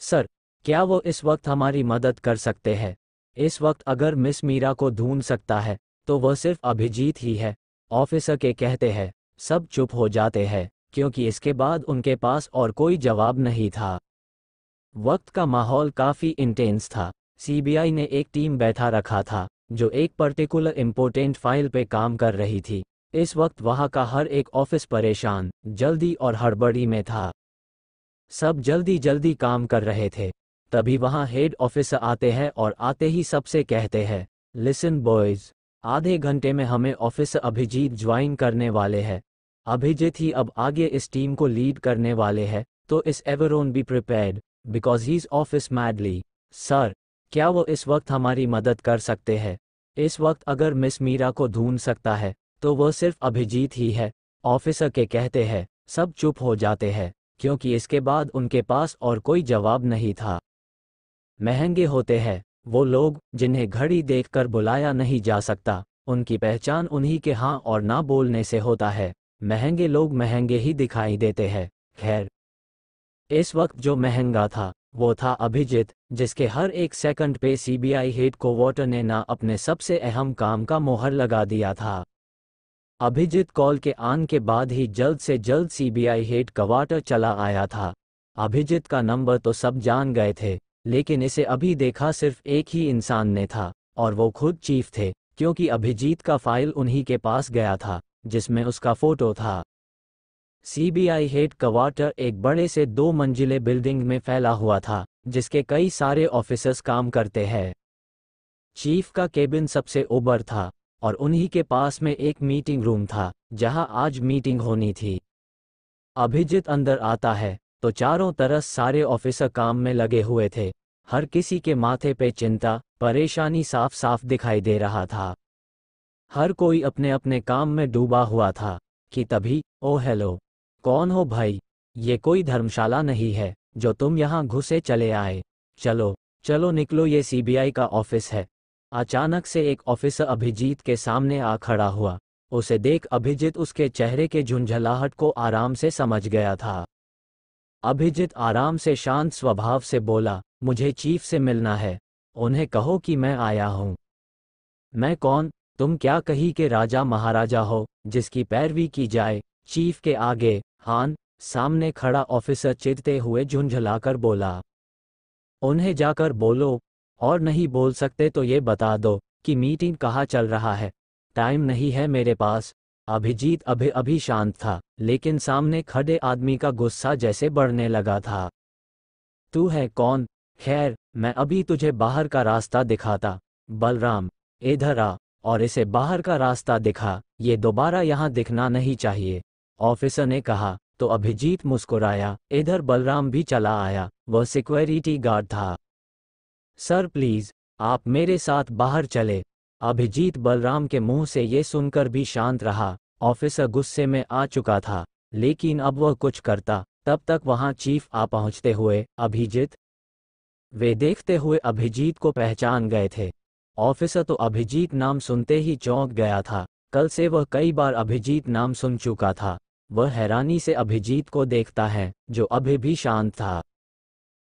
sir क्या वो इस वक्त हमारी मदद कर सकते हैं? इस वक्त अगर मिस मीरा को ढूंढ सकता है तो वह सिर्फ़ अभिजीत ही है। ऑफिसर के कहते हैं, सब चुप हो जाते हैं। क्योंकि इसके बाद उनके पास और कोई जवाब नहीं था। वक्त का माहौल काफ़ी इंटेंस था। सीबीआई ने एक टीम बैठा रखा था, जो एक पर्टिकुलर इम्पोर्टेंट फ़ाइल पे काम कर रही थी। इस वक्त वहाँ का हर एक ऑफ़िस परेशान, जल्दी और हड़बड़ी में था। सब जल्दी जल्दी काम कर रहे थे। तभी वहाँ हेड ऑफिसर आते हैं और आते ही सबसे कहते हैं लिसन बॉयज़ आधे घंटे में हमें ऑफिसर अभिजीत ज्वाइन करने वाले हैं। अभिजीत ही अब आगे इस टीम को लीड करने वाले हैं तो इस everyone be prepared because he is office madly sir क्या वो इस वक्त हमारी मदद कर सकते हैं? इस वक्त अगर मिस मीरा को ढूंढ सकता है तो वह सिर्फ़ अभिजीत ही है ऑफिसर के कहते हैं, सब चुप हो जाते हैं, क्योंकि इसके बाद उनके पास और कोई जवाब नहीं था। महँगे होते हैं, वो लोग, जिन्हें घड़ी देखकर बुलाया नहीं जा सकता, उनकी पहचान उन्हीं के हाँ और ना बोलने से होता है। महँगे लोग महँगे ही दिखाई देते हैं। खैर, इस वक्त जो महँगा था, वो था अभिजीत, जिसके हर एक सेकंड पे सीबीआई हेड को वोटर ने ना अपने सबसे अहम काम का मोहर लगा दिया था। अभिजीत कॉल के आन के बाद ही जल्द से जल्द सीबीआई हेड कवाटर चला आया था। अभिजीत का नंबर तो सब जान गए थे, लेकिन इसे अभी देखा सिर्फ़ एक ही इंसान ने था, और वो खुद चीफ थे, क्योंकि अभिजीत का फ़ाइल उन्हीं के पास गया था। जिसमें उसका फ़ोटो था। सीबीआई हेड क्वार्टर एक बड़े से दो मंजिले बिल्डिंग में फैला हुआ था, जिसके कई सारे ऑफिसर्स काम करते हैं। चीफ का केबिन सबसे ऊबर था, और उन्हीं के पास में एक मीटिंग रूम था, जहाँ आज मीटिंग होनी थी। अभिजीत अंदर आता है तो चारों तरफ़ सारे ऑफिसर काम में लगे हुए थे। हर किसी के माथे पे चिंता, परेशानी साफ़ साफ़ दिखाई दे रहा था। हर कोई अपने अपने काम में डूबा हुआ था, कि तभी ओ हेलो, कौन हो भाई? ये कोई धर्मशाला नहीं है, जो तुम यहाँ घुसे चले आए। चलो चलो निकलो, ये सीबीआई का ऑफ़िस है। अचानक से एक ऑफिसर अभिजीत के सामने आ खड़ा हुआ। उसे देख अभिजीत उसके चेहरे के झुंझलाहट को आराम से समझ गया था। अभिजीत आराम से शांत स्वभाव से बोला, मुझे चीफ से मिलना है। उन्हें कहो कि मैं आया हूँ। मैं कौन? तुम क्या कही के राजा महाराजा हो, जिसकी पैरवी की जाए, चीफ के आगे, हान, सामने खड़ा ऑफिसर चिरते हुए झुंझलाकर बोला। उन्हें जाकर बोलो, और नहीं बोल सकते तो ये बता दो, कि मीटिंग कहाँ चल रहा है। टाइम नहीं है मेरे पास। अभिजीत अभी अभी शांत था, लेकिन सामने खड़े आदमी का गुस्सा जैसे बढ़ने लगा था। तू है कौन? खैर, मैं अभी तुझे बाहर का रास्ता दिखाता। बलराम, इधर आ। और इसे बाहर का रास्ता दिखा, ये दोबारा यहाँ दिखना नहीं चाहिए। ऑफिसर ने कहा तो अभिजीत मुस्कुराया, इधर बलराम भी चला आया, वह सिक्योरिटी गार्ड था। सर, प्लीज़, आप मेरे साथ बाहर चले। अभिजीत बलराम के मुँह से ये सुनकर भी शांत रहा। ऑफिसर गुस्से में आ चुका था, लेकिन अब वह कुछ करता, तब तक वहाँ चीफ आ पहुँचते हुए, अभिजीत? वे देखते हुए अभिजीत को पहचान गए थे। ऑफिसर तो अभिजीत नाम सुनते ही चौंक गया था। कल से वह कई बार अभिजीत नाम सुन चुका था। वह हैरानी से अभिजीत को देखता है, जो अभी भी शांत था।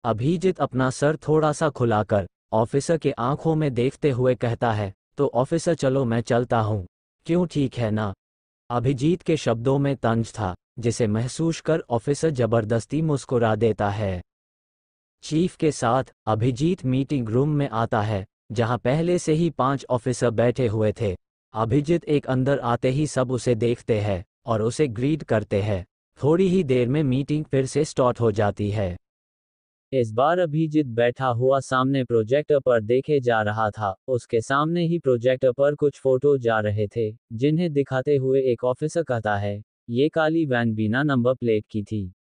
अभिजीत अपना सर थोड़ा सा खुलाकर ऑफिसर के आँखों में देखते हुए कहता है तो ऑफिसर चलो मैं चलता हूँ। क्यों ठीक है ना? अभिजीत के शब्दों में तंज था, जिसे महसूस कर ऑफिसर ज़बरदस्ती मुस्कुरा देता है। चीफ के साथ अभिजीत मीटिंग रूम में आता है। जहाँ पहले से ही पाँच ऑफिसर बैठे हुए थे। अभिजीत एक अंदर आते ही सब उसे देखते हैं और उसे ग्रीड करते हैं। थोड़ी ही देर में मीटिंग फिर से स्टार्ट हो जाती है। इस बार अभिजीत बैठा हुआ सामने प्रोजेक्टर पर देखे जा रहा था। उसके सामने ही प्रोजेक्टर पर कुछ फ़ोटो जा रहे थे, जिन्हें दिखाते हुए एक ऑफिसर कहता है, ये काली वैन बिना नंबर प्लेट की थी।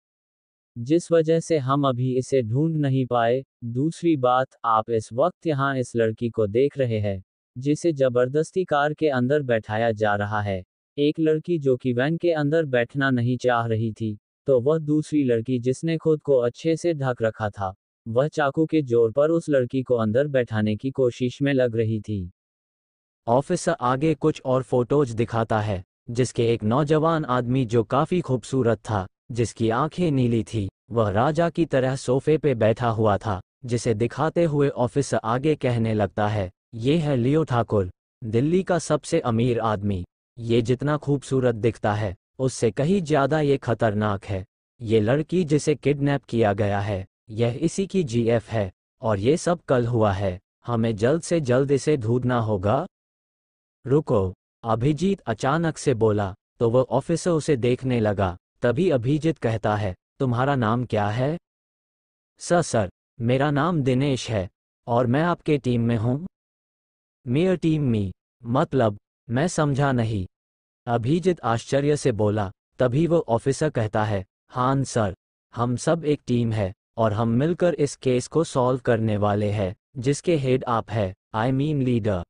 जिस वजह से हम अभी इसे ढूंढ नहीं पाए, दूसरी बात, आप इस वक्त यहाँ इस लड़की को देख रहे हैं, जिसे ज़बरदस्ती कार के अंदर बैठाया जा रहा है। एक लड़की जो कि वैन के अंदर बैठना नहीं चाह रही थी तो वह दूसरी लड़की जिसने खुद को अच्छे से ढक रखा था, वह चाकू के ज़ोर पर उस लड़की को अंदर बैठाने की कोशिश में लग रही थी। ऑफिसर आगे कुछ और फ़ोटोज़ दिखाता है, जिसके एक नौजवान आदमी जो काफ़ी खूबसूरत था जिसकी आँखें नीली थी, वह राजा की तरह सोफे पे बैठा हुआ था, जिसे दिखाते हुए ऑफिसर आगे कहने लगता है, ये है लियो ठाकुर, दिल्ली का सबसे अमीर आदमी। ये जितना खूबसूरत दिखता है, उससे कहीं ज़्यादा ये खतरनाक है। ये लड़की जिसे किडनैप किया गया है, यह इसी की जीएफ है, और ये सब कल हुआ है। हमें जल्द से जल्द इसे ढूंढना होगा। रुको, अभिजीत अचानक से बोला तो वह ऑफिसर उसे देखने लगा। तभी अभिजीत कहता है, तुम्हारा नाम क्या है? सर सर, मेरा नाम दिनेश है, और मैं आपके टीम में हूँ। मेयर टीम मी मतलब मैं समझा नहीं। अभिजीत आश्चर्य से बोला, तभी वो ऑफिसर कहता है हान सर, हम सब एक टीम है, और हम मिलकर इस केस को सॉल्व करने वाले हैं, जिसके हेड आप है, आई मीन लीडर।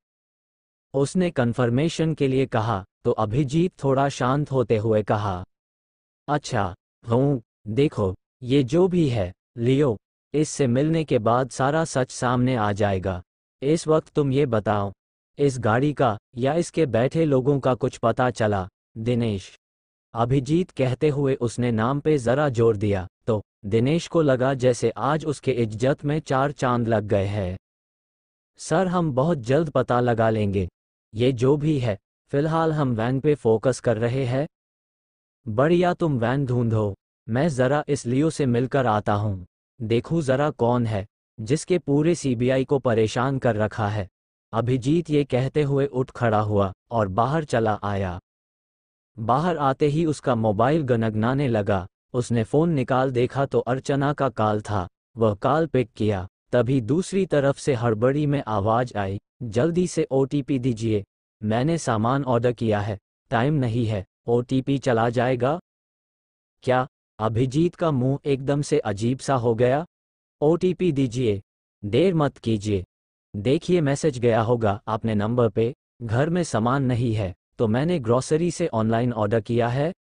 उसने कन्फर्मेशन के लिए कहा तो अभिजीत थोड़ा शांत होते हुए कहा अच्छा हूँ, देखो, ये जो भी है, लियो, इससे मिलने के बाद सारा सच सामने आ जाएगा। इस वक्त तुम ये बताओ, इस गाड़ी का या इसके बैठे लोगों का कुछ पता चला? दिनेश। अभिजीत कहते हुए उसने नाम पे जरा ज़ोर दिया तो दिनेश को लगा जैसे आज उसके इज़्ज़त में चार चाँद लग गए हैं। सर, हम बहुत जल्द पता लगा लेंगे। ये जो भी है, फ़िलहाल हम वैन पे फोकस कर रहे हैं। बढ़िया तुम वैन ढूंढो। मैं जरा इस लियो से मिलकर आता हूँ। देखूँ जरा कौन है, जिसके पूरे सीबीआई को परेशान कर रखा है। अभिजीत ये कहते हुए उठ खड़ा हुआ और बाहर चला आया। बाहर आते ही उसका मोबाइल गनगनाने लगा। उसने फ़ोन निकाल देखा तो अर्चना का काल था। वह काल पिक किया। तभी दूसरी तरफ़ से हड़बड़ी में आवाज़ आई। जल्दी से ओटीपी दीजिए। मैंने सामान ऑर्डर किया है। टाइम नहीं है। ओटीपी चला जाएगा? क्या अभिजीत का मुँह एकदम से अजीब सा हो गया? ओटीपी दीजिए। देर मत कीजिए। देखिए मैसेज गया होगा आपने नंबर पे। घर में सामान नहीं है तो मैंने ग्रॉसरी से ऑनलाइन ऑर्डर किया है।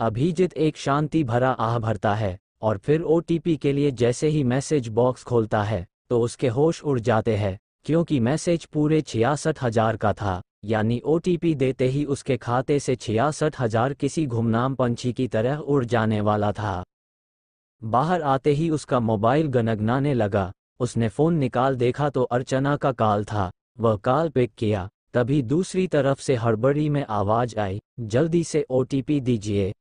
अभिजीत एक शांति भरा आह भरता है और फिर ओटीपी के लिए जैसे ही मैसेज बॉक्स खोलता है तो उसके होश उड़ जाते हैं, क्योंकि मैसेज पूरे छियासठ हज़ार का था। यानी ओटीपी देते ही उसके खाते से छियासठ हज़ार किसी घुमनाम पंछी की तरह उड़ जाने वाला था। बाहर आते ही उसका मोबाइल गनगनाने लगा। उसने फ़ोन निकाल देखा तो अर्चना का काल था। वह काल पिक किया। तभी दूसरी तरफ़ से हड़बड़ी में आवाज़ आई, जल्दी से ओटीपी दीजिए।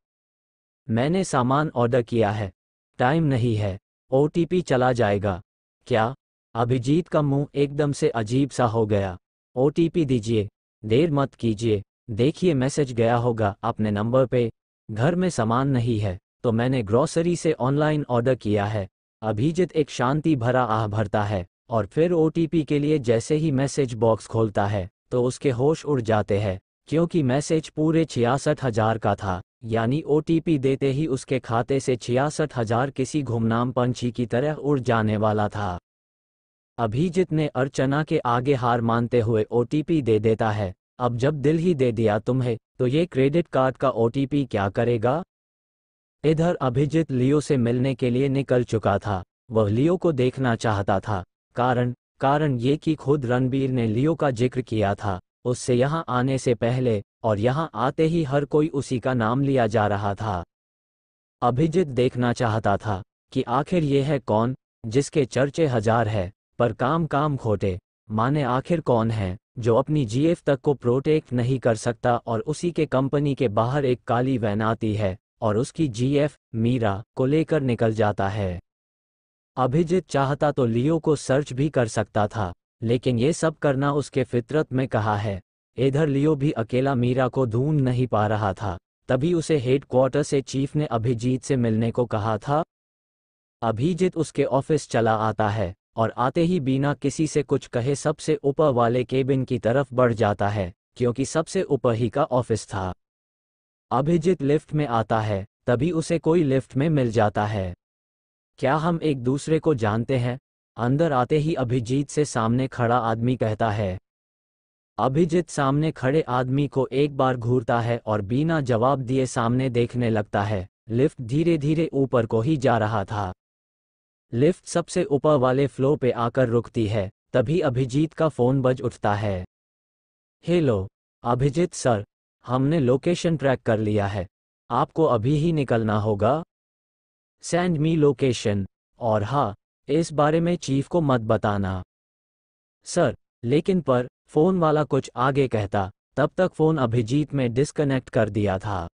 मैंने सामान ऑर्डर किया है। टाइम नहीं है। ओटीपी चला जाएगा। क्या? अभिजीत का मुँह एकदम से अजीब सा हो गया। ओटीपी दीजिए। देर मत कीजिए। देखिए मैसेज गया होगा अपने नंबर पे। घर में सामान नहीं है तो मैंने ग्रॉसरी से ऑनलाइन ऑर्डर किया है। अभिजीत एक शांति भरा आह भरता है, और फिर ओटीपी के लिए जैसे ही मैसेज बॉक्स खोलता है तो उसके होश उड़ जाते हैं, क्योंकि मैसेज पूरे छियासठ हज़ार का था। यानी ओटीपी देते ही उसके खाते से छियासठ हज़ार किसी घुमनाम पंछी की तरह उड़ जाने वाला था। अभिजीत ने अर्चना के आगे हार मानते हुए ओटीपी दे देता है, अब जब दिल ही दे दिया तुम्हें तो ये क्रेडिट कार्ड का ओटीपी क्या करेगा? इधर अभिजीत लियो से मिलने के लिए निकल चुका था, वह लियो को देखना चाहता था, कारण कारण ये कि खुद रणबीर ने लियो का ज़िक्र किया था, उससे यहाँ आने से पहले, और यहाँ आते ही हर कोई उसी का नाम लिया जा रहा था। अभिजीत देखना चाहता था, कि आखिर ये है कौन, जिसके चर्चे हज़ार है। पर काम काम खोटे। माने आखिर कौन है, जो अपनी जीएफ तक को प्रोटेक्ट नहीं कर सकता और उसी के कंपनी के बाहर एक काली वैन आती है और उसकी जीएफ, मीरा, को लेकर निकल जाता है। अभिजीत चाहता तो लियो को सर्च भी कर सकता था, लेकिन ये सब करना उसके फितरत में कहा है। इधर लियो भी अकेला मीरा को ढूंढ नहीं पा रहा था, तभी उसे हेड क्वार्टर से चीफ ने अभिजीत से मिलने को कहा था। अभिजीत उसके ऑफ़िस चला आता है और आते ही बिना किसी से कुछ कहे सबसे ऊपर वाले केबिन की तरफ़ बढ़ जाता है, क्योंकि सबसे ऊपर ही का ऑफ़िस था। अभिजीत लिफ्ट में आता है, तभी उसे कोई लिफ्ट में मिल जाता है। क्या हम एक दूसरे को जानते हैं? अंदर आते ही अभिजीत से सामने खड़ा आदमी कहता है। अभिजीत सामने खड़े आदमी को एक बार घूरता है और बिना जवाब दिए सामने देखने लगता है। लिफ्ट धीरे धीरे ऊपर को ही जा रहा था। लिफ्ट सबसे ऊपर वाले फ्लो पे आकर रुकती है, तभी अभिजीत का फ़ोन बज उठता है। हेलो, अभिजीत सर, हमने लोकेशन ट्रैक कर लिया है। आपको अभी ही निकलना होगा? सेंड मी लोकेशन, और हाँ इस बारे में चीफ को मत बताना। सर, लेकिन पर, फ़ोन वाला कुछ आगे कहता, तब तक फ़ोन अभिजीत में डिस्कनेक्ट कर दिया था।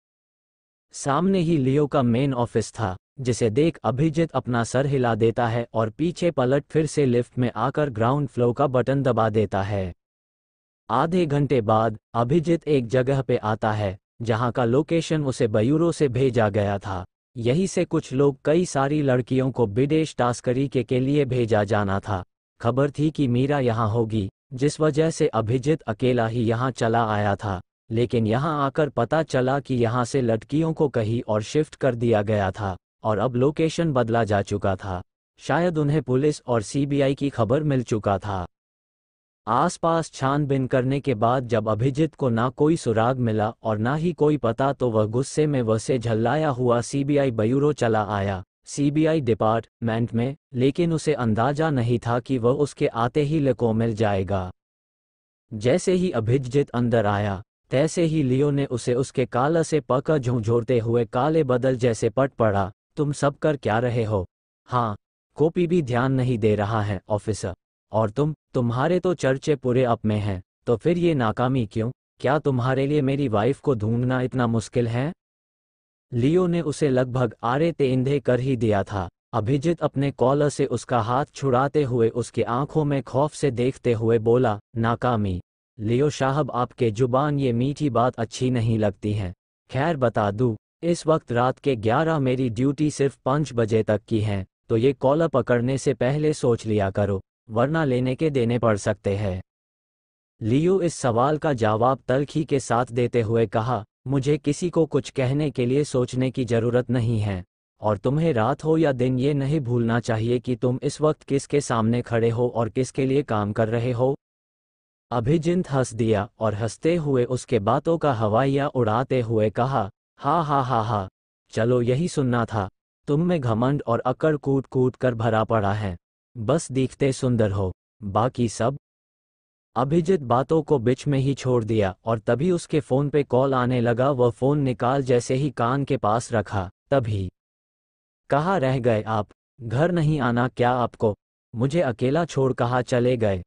सामने ही लियो का मेन ऑफ़िस था। जिसे देख अभिजीत अपना सर हिला देता है और पीछे पलट फिर से लिफ्ट में आकर ग्राउंड फ्लो का बटन दबा देता है। आधे घंटे बाद अभिजीत एक जगह पे आता है जहाँ का लोकेशन उसे बयूरो से भेजा गया था। यही से कुछ लोग कई सारी लड़कियों को विदेश टास्करी के, के लिए भेजा जाना था। खबर थी कि मीरा यहाँ होगी जिस वजह से अभिजीत अकेला ही यहाँ चला आया था। लेकिन यहाँ आकर पता चला कि यहाँ से लड़कियों को कहीं और शिफ्ट कर दिया गया था। और अब लोकेशन बदला जा चुका था। शायद उन्हें पुलिस और सीबीआई की खबर मिल चुका था। आसपास छानबीन करने के बाद जब अभिजीत को ना कोई सुराग मिला और ना ही कोई पता तो वह गुस्से में वसे झल्लाया हुआ सीबीआई ब्यूरो चला आया। सीबीआई डिपार्टमेंट में, लेकिन उसे अंदाज़ा नहीं था कि वह उसके आते ही लको मिल जाएगा। जैसे ही अभिजीत अंदर आया, तैसे ही लियो ने उसे उसके काला से पका झुंझोरते हुए काले बदल जैसे पट पड़ा। तुम सब कर क्या रहे हो? हाँ कोपी भी ध्यान नहीं दे रहा है, ऑफिसर। और तुम, तुम्हारे तो चर्चे पूरे अप में हैं तो फिर ये नाकामी क्यों? क्या तुम्हारे लिए मेरी वाइफ को ढूंढना इतना मुश्किल है? लियो ने उसे लगभग आरे तेंधे कर ही दिया था। अभिजीत अपने कॉलर से उसका हाथ छुड़ाते हुए उसकी आँखों में खौफ से देखते हुए बोला, नाकामी। लियो साहब, आपके ज़ुबान ये मीठी बात अच्छी नहीं लगती है। खैर बता दूँ इस वक्त रात के ग्यारह मेरी ड्यूटी सिर्फ़ पाँच बजे तक की है तो ये कॉलर पकड़ने से पहले सोच लिया करो, वरना लेने के देने पड़ सकते हैं। लियो इस सवाल का जवाब तलखी के साथ देते हुए कहा, मुझे किसी को कुछ कहने के लिए सोचने की ज़रूरत नहीं है, और तुम्हें रात हो या दिन ये नहीं भूलना चाहिए कि तुम इस वक्त किसके सामने खड़े हो और किसके लिए काम कर रहे हो। अभिजिंत हंस दिया और हँसते हुए उसके बातों का हवाइया उड़ाते हुए कहा हा हा हा हा। चलो, यही सुनना था। तुम में घमंड और अकड़ कूट कूट कर भरा पड़ा है। बस दिखते सुंदर हो। बाकी सब? अभिजीत बातों को बिच में ही छोड़ दिया और तभी उसके फ़ोन पे कॉल आने लगा। वह फ़ोन निकाल जैसे ही कान के पास रखा। तभी। कहा रह गए आप? घर नहीं आना क्या आपको? मुझे अकेला छोड़ कहा चले गए?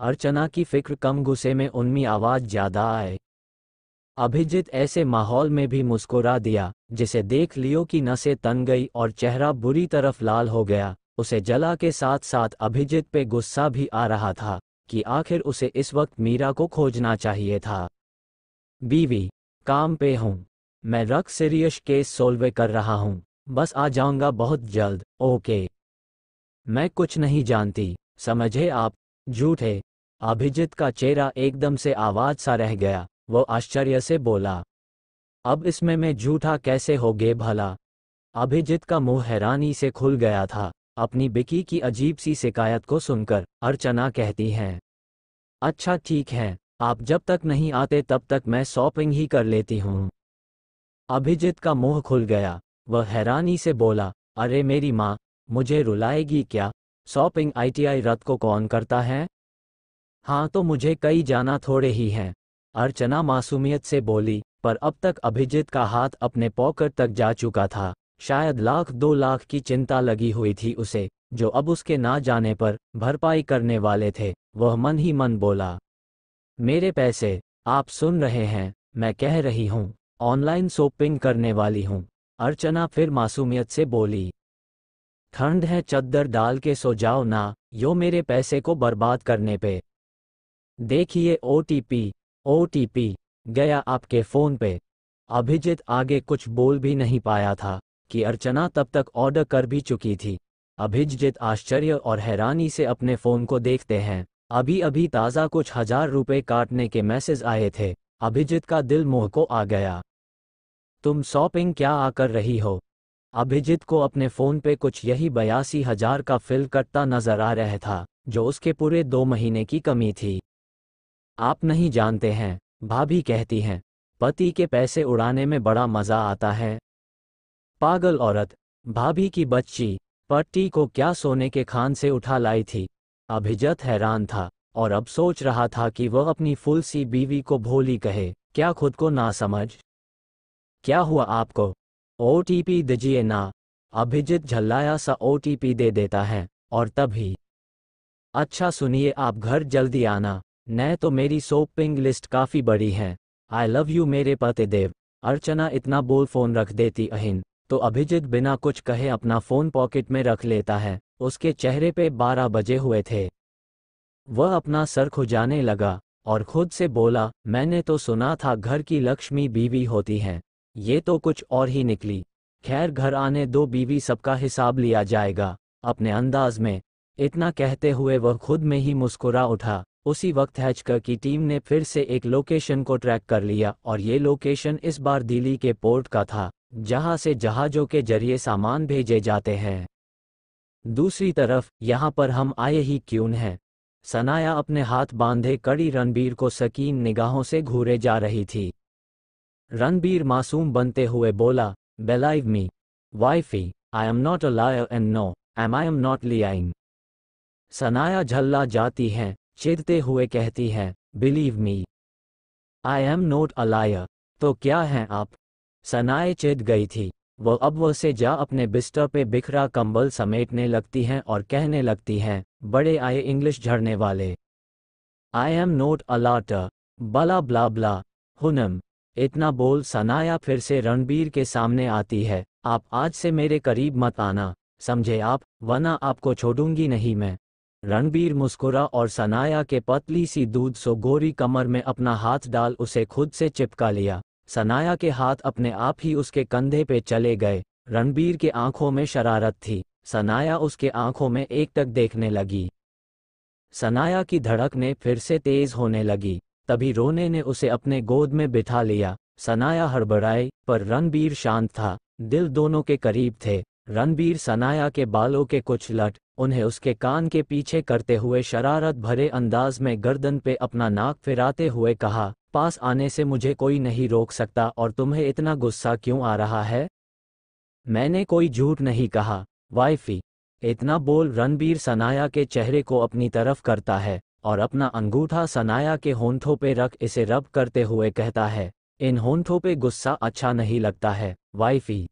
अर्चना की फ़िक्र कम गुस्से में उनमी आवाज़ ज़्यादा आए। अभिजीत ऐसे माहौल में भी मुस्कुरा दिया, जिसे देख लियो कि नसें तन गई और चेहरा बुरी तरफ़ लाल हो गया। उसे जला के साथ साथ अभिजीत पे गुस्सा भी आ रहा था, कि आखिर उसे इस वक्त मीरा को खोजना चाहिए था। बीवी, काम पे हूँ। मैं रक सीरियस केस सोल्व कर रहा हूँ। बस आ जाऊँगा बहुत जल्द, ओके। मैं कुछ नहीं जानती, समझे आप? झूठे अभिजीत का चेहरा एकदम से आवाज़ सा रह गया। वो आश्चर्य से बोला, अब इसमें मैं झूठा कैसे हो गे भला? अभिजीत का मुँह हैरानी से खुल गया था, अपनी बिकी की अजीब सी शिकायत को सुनकर अर्चना कहती हैं अच्छा ठीक है, आप जब तक नहीं आते तब तक मैं शॉपिंग ही कर लेती हूँ। अभिजीत का मुँह खुल गया, वह हैरानी से बोला, अरे मेरी माँ, मुझे रुलाएगी क्या? शॉपिंग आईटीआई रथ को कौन करता है? हाँ तो मुझे कई जाना थोड़े ही हैं। अर्चना मासूमियत से बोली, पर अब तक अभिजीत का हाथ अपने पॉकेट तक जा चुका था। शायद लाख, दो लाख की चिंता लगी हुई थी उसे, जो अब उसके ना जाने पर भरपाई करने वाले थे, वह मन ही मन बोला। मेरे पैसे, आप सुन रहे हैं, मैं कह रही हूँ, ऑनलाइन शॉपिंग करने वाली हूँ, अर्चना फिर मासूमियत से बोली। ठंड है चद्दर डाल के सो जाओ ना, यो मेरे पैसे को बर्बाद करने पे। देखिए ओटीपी टी पी ओ गया आपके फ़ोन पे। अभिजीत आगे कुछ बोल भी नहीं पाया था कि अर्चना तब तक ऑर्डर कर भी चुकी थी। अभिजित आश्चर्य और हैरानी से अपने फ़ोन को देखते हैं। अभी अभी ताज़ा कुछ हज़ार रुपए काटने के मैसेज आए थे। अभिजीत का दिल मोह को आ गया। तुम शॉपिंग क्या आकर रही हो? अभिजीत को अपने फ़ोन पे कुछ यही बयासी हज़ार का फिल कटता नज़र आ रहा था, जो उसके पूरे दो महीने की कमी थी। आप नहीं जानते हैं, भाभी कहती हैं, पति के पैसे उड़ाने में बड़ा मज़ा आता है। पागल औरत, भाभी की बच्ची, पट्टी को क्या सोने के खान से उठा लाई थी। अभिजत हैरान था, और अब सोच रहा था कि वह अपनी फुल सी बीवी को भोली कहे, क्या खुद को ना समझ? क्या हुआ आपको? ओ दीजिए ना। अभिजित झल्लाया सा ओ दे देता है, और तभी। अच्छा सुनिए आप घर जल्दी आना। न तो मेरी शॉपिंग लिस्ट काफ़ी बड़ी है। आई लव यू मेरे पति देव। अर्चना इतना बोल फ़ोन रख देती, अहिन। तो अभिजीत बिना कुछ कहे अपना फ़ोन पॉकेट में रख लेता है। उसके चेहरे पे बारह बजे हुए थे। वह अपना सर खुजाने लगा और खुद से बोला, मैंने तो सुना था घर की लक्ष्मी बीवी होती है। ये तो कुछ और ही निकली। खैर घर आने दो बीवी सबका हिसाब लिया जाएगा, अपने अंदाज में। इतना कहते हुए वह खुद में ही मुस्कुरा उठा। उसी वक्त हैचकर की टीम ने फिर से एक लोकेशन को ट्रैक कर लिया और ये लोकेशन इस बार दिल्ली के पोर्ट का था, जहाँ से जहाजों के ज़रिए सामान भेजे जाते हैं। दूसरी तरफ़, यहाँ पर हम आए ही क्यों हैं? सनाया अपने हाथ बांधे कड़ी रणबीर को सकीन निगाहों से घूरे जा रही थी। रणबीर मासूम बनते हुए बोला believe me wifey I am not a liar and no am I am not lying Sanaya झल्ला जाती हैं चिदते हुए कहती है believe me I am not a liar तो क्या हैं आप? सनाए चिद गई थी। वो अब वो से जा अपने बिस्तर पे बिखरा कंबल समेटने लगती हैं और कहने लगती हैं, बड़े आए इंग्लिश झड़ने वाले। आई एम नोट अ लाटर बला ब्ला ब्ला हुनम। इतना बोल सनाया फिर से रणबीर के सामने आती है। आप आज से मेरे करीब मत आना। समझे आप? वरना आपको छोड़ूँगी नहीं मैं। रणबीर मुस्कुरा और सनाया के पतली सी दूध सो गोरी कमर में अपना हाथ डाल उसे खुद से चिपका लिया। सनाया के हाथ अपने आप ही उसके कंधे पे चले गए। रणबीर के आँखों में शरारत थी। सनाया उसके आँखों में एक तक देखने लगी। सनाया की धड़कने फिर से तेज होने लगी। तभी रोने ने उसे अपने गोद में बिठा लिया। सनाया हड़बड़ाई, पर रणबीर शांत था। दिल दोनों के करीब थे। रणबीर सनाया के बालों के कुछ लट उन्हें उसके कान के पीछे करते हुए शरारत भरे अंदाज में गर्दन पे अपना नाक फिराते हुए कहा, पास आने से मुझे कोई नहीं रोक सकता और तुम्हें इतना गुस्सा क्यों आ रहा है? मैंने कोई झूठ नहीं कहा, वाइफी। इतना बोल रणबीर सनाया के चेहरे को अपनी तरफ़ करता है और अपना अंगूठा सनाया के होंठों पे रख इसे रब करते हुए कहता है, इन होंठों पे गुस्सा अच्छा नहीं लगता है, वाइफी।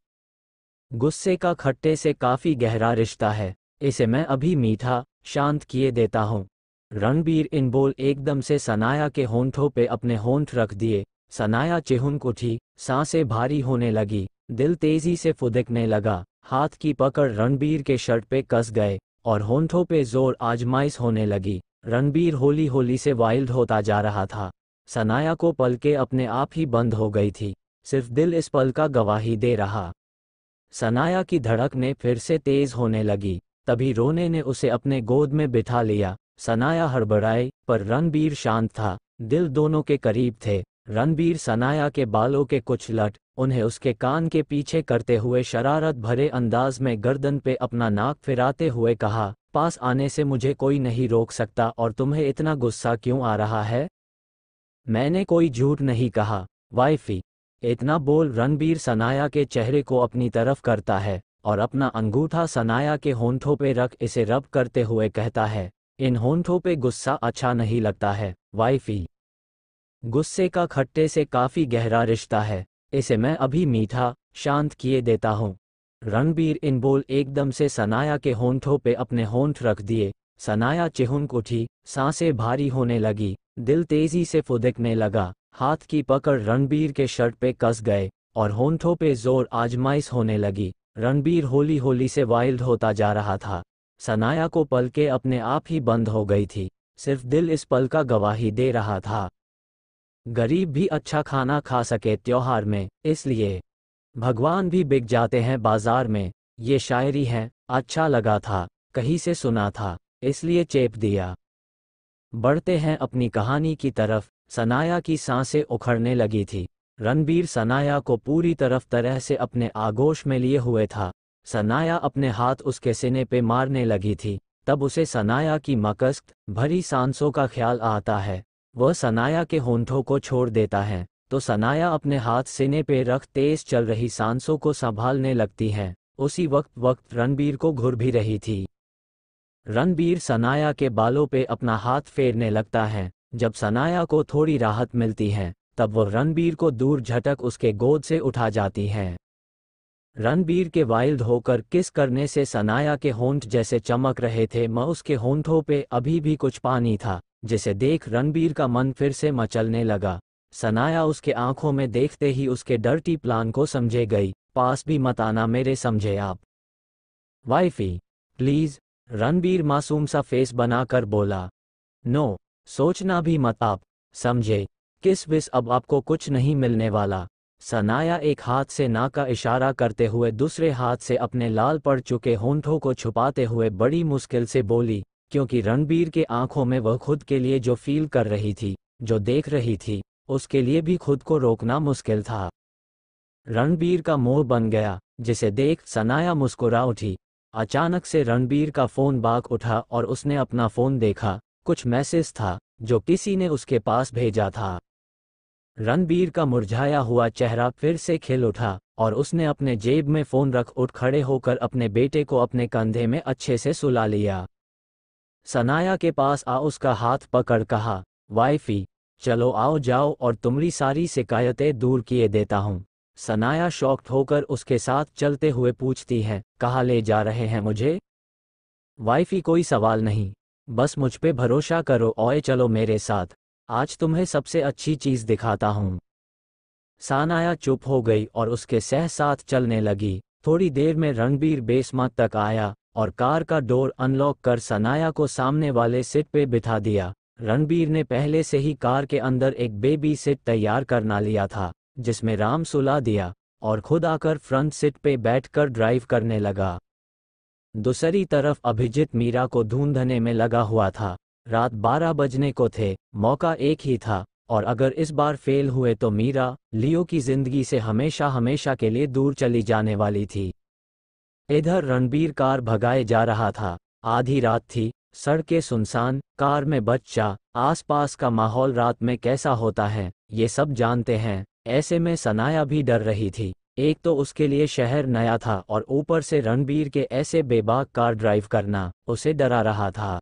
गुस्से का खट्टे से काफ़ी गहरा रिश्ता है। इसे मैं अभी मीठा, शांत किए देता हूँ। रणबीर इन बोल एकदम से सनाया के होंठों पे अपने होंठ रख दिए। सनाया चिहुनक उठी साँसें भारी होने लगी। दिल तेज़ी से फुदकने लगा। हाथ की पकड़ रणबीर के शर्ट पे कस गए और होंठों पे ज़ोर आजमाइश होने लगी। रणबीर होली होली से वाइल्ड होता जा रहा था। सनाया को पल के अपने आप ही बंद हो गई थी। सिर्फ़ दिल इस पल का गवाही दे रहा। सनाया की धड़क ने फिर से तेज होने लगी। तभी रोने ने उसे अपने गोद में बिठा लिया। सनाया हड़बड़ाई, पर रणबीर शांत था। दिल दोनों के करीब थे। रणबीर सनाया के बालों के कुछ लट, उन्हें उसके कान के पीछे करते हुए शरारत भरे अंदाज में गर्दन पे अपना नाक फिराते हुए कहा, पास आने से मुझे कोई नहीं रोक सकता और तुम्हें इतना गुस्सा क्यों आ रहा है? मैंने कोई झूठ नहीं कहा, वाइफी। इतना बोल रणबीर सनाया के चेहरे को अपनी तरफ़ करता है। और अपना अंगूठा सनाया के होंठों पे रख इसे रब करते हुए कहता है, इन होंठों पे गुस्सा अच्छा नहीं लगता है, वाइफी। गुस्से का खट्टे से काफ़ी गहरा रिश्ता है, इसे मैं अभी मीठा, शांत किए देता हूँ। रणबीर इन बोल एकदम से सनाया के होंठों पे अपने होंठ रख दिए, सनाया चिहुनक उठी, साँसें भारी होने लगी, दिल तेज़ी से फुदकने लगा, हाथ की पकड़ रणबीर के शर्ट पे कस गए, और होंठों पे ज़ोर आजमाइश होने लगी। रणबीर होली होली से वाइल्ड होता जा रहा था। सनाया को पल के अपने आप ही बंद हो गई थी। सिर्फ़ दिल इस पल का गवाही दे रहा था। गरीब भी अच्छा खाना खा सके त्योहार में, इसलिए भगवान भी बिक जाते हैं बाज़ार में। ये शायरी है अच्छा लगा था, कहीं से सुना था, इसलिए चेप दिया। बढ़ते हैं अपनी कहानी की तरफ़। सनाया की साँसें उखड़ने लगी थी। रणबीर सनाया को पूरी तरफ़ तरह से अपने आगोश में लिए हुए था। सनाया अपने हाथ उसके सिने पे मारने लगी थी। तब उसे सनाया की मकस्त भरी सांसों का ख्याल आता है। वह सनाया के होंठों को छोड़ देता है। तो सनाया अपने हाथ सिने पे रख तेज चल रही सांसों को संभालने लगती है। उसी वक्त वक्त रणबीर को घुर भी रही थी। रणबीर सनाया के बालों पे अपना हाथ फेरने लगता है। जब सनाया को थोड़ी राहत मिलती है तब वह रणबीर को दूर झटक उसके गोद से उठा जाती है। रणबीर के वाइल्ड होकर किस करने से सनाया के होंठ जैसे चमक रहे थे, म उसके होंठों पे अभी भी कुछ पानी था, जिसे देख रणबीर का मन फिर से मचलने लगा। सनाया उसके आँखों में देखते ही उसके डर्टी प्लान को समझे गई, पास भी मत आना मेरे समझे आप। वाइफी प्लीज़ रणबीर मासूम सा फेस बनाकर बोला। नो सोचना भी मत आप, समझे। किस विस अब आपको कुछ नहीं मिलने वाला? सनाया एक हाथ से ना का इशारा करते हुए दूसरे हाथ से अपने लाल पड़ चुके होंठों को छुपाते हुए बड़ी मुश्किल से बोली, क्योंकि रणबीर के आँखों में वह खुद के लिए जो फील कर रही थी, जो देख रही थी, उसके लिए भी खुद को रोकना मुश्किल था। रणबीर का मोह बन गया, जिसे देख सनाया मुस्कुरा उठी। अचानक से रणबीर का फ़ोन बाग उठा और उसने अपना फ़ोन देखा, कुछ मैसेज था, जो किसी ने उसके पास भेजा था। रणबीर का मुरझाया हुआ चेहरा फिर से खिल उठा और उसने अपने जेब में फ़ोन रख उठ खड़े होकर अपने बेटे को अपने कंधे में अच्छे से सुला लिया। सनाया के पास आ उसका हाथ पकड़ कहा, वाइफी, चलो आओ जाओ और तुम्हारी सारी शिकायतें दूर किए देता हूँ सनाया शॉक्ड होकर उसके साथ चलते हुए पूछती है, कहाँ ले जा रहे हैं मुझे वाइफी कोई सवाल नहीं, बस मुझ पे भरोसा करो, ओए चलो मेरे साथ। आज तुम्हें सबसे अच्छी चीज़ दिखाता हूँ। सानाया चुप हो गई और उसके सह साथ चलने लगी। थोड़ी देर में रणबीर बेसमत तक आया और कार का डोर अनलॉक कर सनाया को सामने वाले सिट पे बिठा दिया। रणबीर ने पहले से ही कार के अंदर एक बेबी सीट तैयार करना लिया था, जिसमें राम सुला दिया और खुद आकर फ्रंट सीट पे बैठकर ड्राइव करने लगा। दूसरी तरफ़ अभिजीत मीरा को ढूँढने में लगा हुआ था। रात बारह बजने को थे, मौका एक ही था, और अगर इस बार फेल हुए तो मीरा, लियो की ज़िंदगी से हमेशा हमेशा के लिए दूर चली जाने वाली थी। इधर रणबीर कार भगाए जा रहा था, आधी रात थी, सड़कें सुनसान, कार में बच्चा, आसपास का माहौल रात में कैसा होता है, ये सब जानते हैं, ऐसे में सनाया भी डर रही थी, एक तो उसके लिए शहर नया था और ऊपर से रणबीर के ऐसे बेबाक कार ड्राइव करना, उसे डरा रहा था।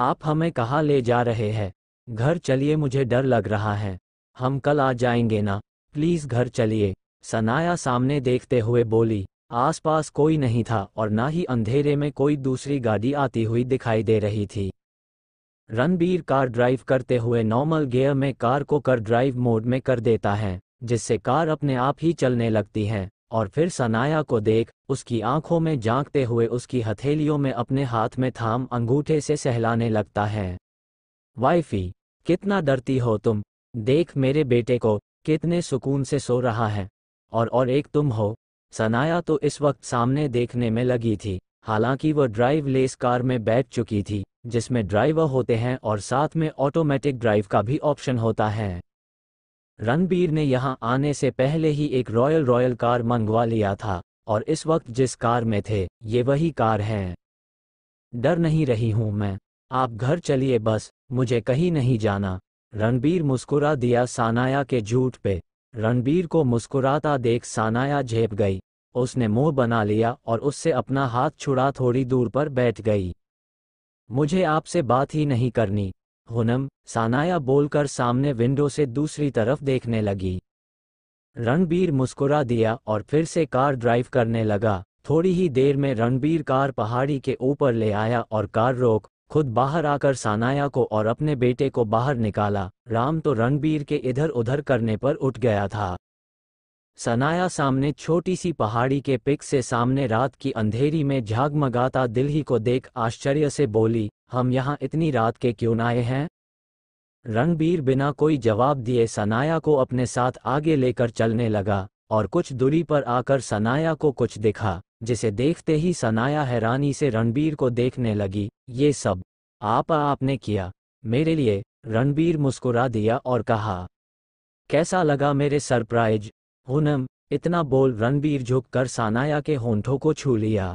आप हमें कहाँ ले जा रहे हैं? घर चलिए, मुझे डर लग रहा है। हम कल आ जाएँगे ना? प्लीज़ घर चलिए। सनाया सामने देखते हुए बोली, आसपास कोई नहीं था और ना ही अंधेरे में कोई दूसरी गाड़ी आती हुई दिखाई दे रही थी। रणबीर कार ड्राइव करते हुए नॉर्मल गियर में कार को कर ड्राइव मोड में कर देता है, जिससे कार अपने आप ही चलने लगती है। और फिर सनाया को देख, उसकी आँखों में झांकते हुए उसकी हथेलियों में अपने हाथ में थाम अंगूठे से सहलाने लगता है। वाइफी, कितना डरती हो तुम? देख मेरे बेटे को, कितने सुकून से सो रहा है। और और एक तुम हो। सनाया तो इस वक्त सामने देखने में लगी थी, हालाँकि वह ड्राइव लेस कार में बैठ चुकी थी, जिसमें ड्राइवर होते हैं और साथ में ऑटोमेटिक ड्राइव का भी ऑप्शन होता है। रणबीर ने यहाँ आने से पहले ही एक रॉयल रॉयल कार मंगवा लिया था, और इस वक्त जिस कार में थे, ये वही कार है। डर नहीं रही हूँ मैं। आप घर चलिए बस, मुझे कहीं नहीं जाना। रणबीर मुस्कुरा दिया सानाया के झूठ पे। रणबीर को मुस्कुराता देख सानाया झेप गई। उसने मुँह बना लिया और उससे अपना हाथ छुड़ा थोड़ी दूर पर बैठ गई। मुझे आपसे बात ही नहीं करनी। हुनम, सानाया बोलकर सामने विंडो से दूसरी तरफ़ देखने लगी। रणबीर मुस्कुरा दिया और फिर से कार ड्राइव करने लगा। थोड़ी ही देर में रणबीर कार पहाड़ी के ऊपर ले आया और कार रोक, खुद बाहर आकर सानाया को और अपने बेटे को बाहर निकाला। राम तो रणबीर के इधर उधर करने पर उठ गया था। सनाया सामने छोटी सी पहाड़ी के पिक से सामने रात की अंधेरी में झागमगाता दिल ही को देख आश्चर्य से बोली हम यहाँ इतनी रात के क्यों आए हैं? रणबीर बिना कोई जवाब दिए सनाया को अपने साथ आगे लेकर चलने लगा और कुछ दूरी पर आकर सनाया को कुछ दिखा, जिसे देखते ही सनाया हैरानी से रणबीर को देखने लगी, ये सब, आप आपने किया, मेरे लिए? रणबीर मुस्कुरा दिया और कहा, कैसा लगा मेरे सरप्राइज़? हुनम, इतना बोल रणबीर झुककर सनाया के होंठों को छू लिया।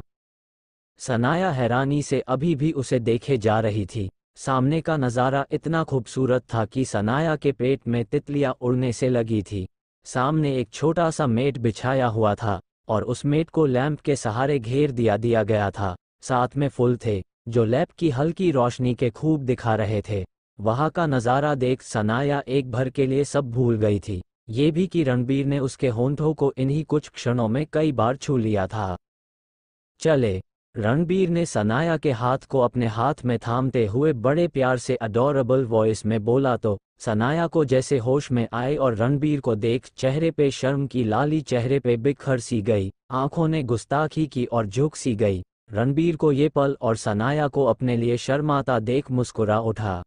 सनाया हैरानी से अभी भी उसे देखे जा रही थी। सामने का नज़ारा इतना खूबसूरत था कि सनाया के पेट में तितलियाँ उड़ने से लगी थी। सामने एक छोटा सा मेट बिछाया हुआ था और उस मेट को लैंप के सहारे घेर दिया दिया गया था। साथ में फूल थे, जो लैंप की हल्की रोशनी के खूब दिखा रहे थे। वहाँ का नज़ारा देख सनाया एक भर के लिए सब भूल गई थी। ये भी कि रणबीर ने उसके होंठों को इन्हीं कुछ क्षणों में कई बार छू लिया था। चले। रणबीर ने सनाया के हाथ को अपने हाथ में थामते हुए बड़े प्यार से अडोरेबल वॉइस में बोला तो सनाया को जैसे होश में आए और रणबीर को देख चेहरे पे शर्म की लाली चेहरे पे बिखर सी गई, आँखों ने गुस्ताखी की और झुक सी गई। रणबीर को ये पल और सनाया को अपने लिए शर्माता देख मुस्कुरा उठा।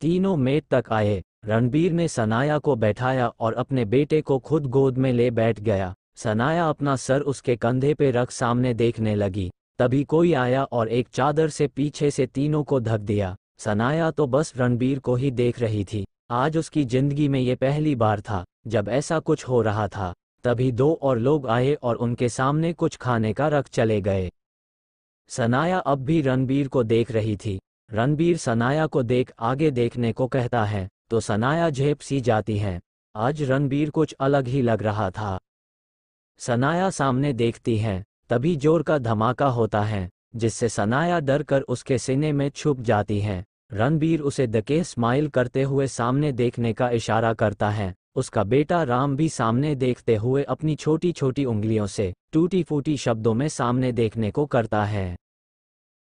तीनों मेट तक आए, रणबीर ने सनाया को बैठाया और अपने बेटे को खुद गोद में ले बैठ गया। सनाया अपना सर उसके कंधे पे रख सामने देखने लगी। तभी कोई आया और एक चादर से पीछे से तीनों को धक दिया। सनाया तो बस रणबीर को ही देख रही थी। आज उसकी ज़िंदगी में ये पहली बार था, जब ऐसा कुछ हो रहा था। तभी दो और लोग आए और उनके सामने कुछ खाने का रख चले गए। सनाया अब भी रणबीर को देख रही थी। रणबीर सनाया को देख आगे देखने को कहता है तो सनाया झेप सी जाती है। आज रणबीर कुछ अलग ही लग रहा था। सनाया सामने देखती है। तभी ज़ोर का धमाका होता है, जिससे सनाया डर कर उसके सीने में छुप जाती है। रणबीर उसे दके स्माइल करते हुए सामने देखने का इशारा करता है। उसका बेटा राम भी सामने देखते हुए अपनी छोटी छोटी उंगलियों से टूटी फूटी शब्दों में सामने देखने को करता है।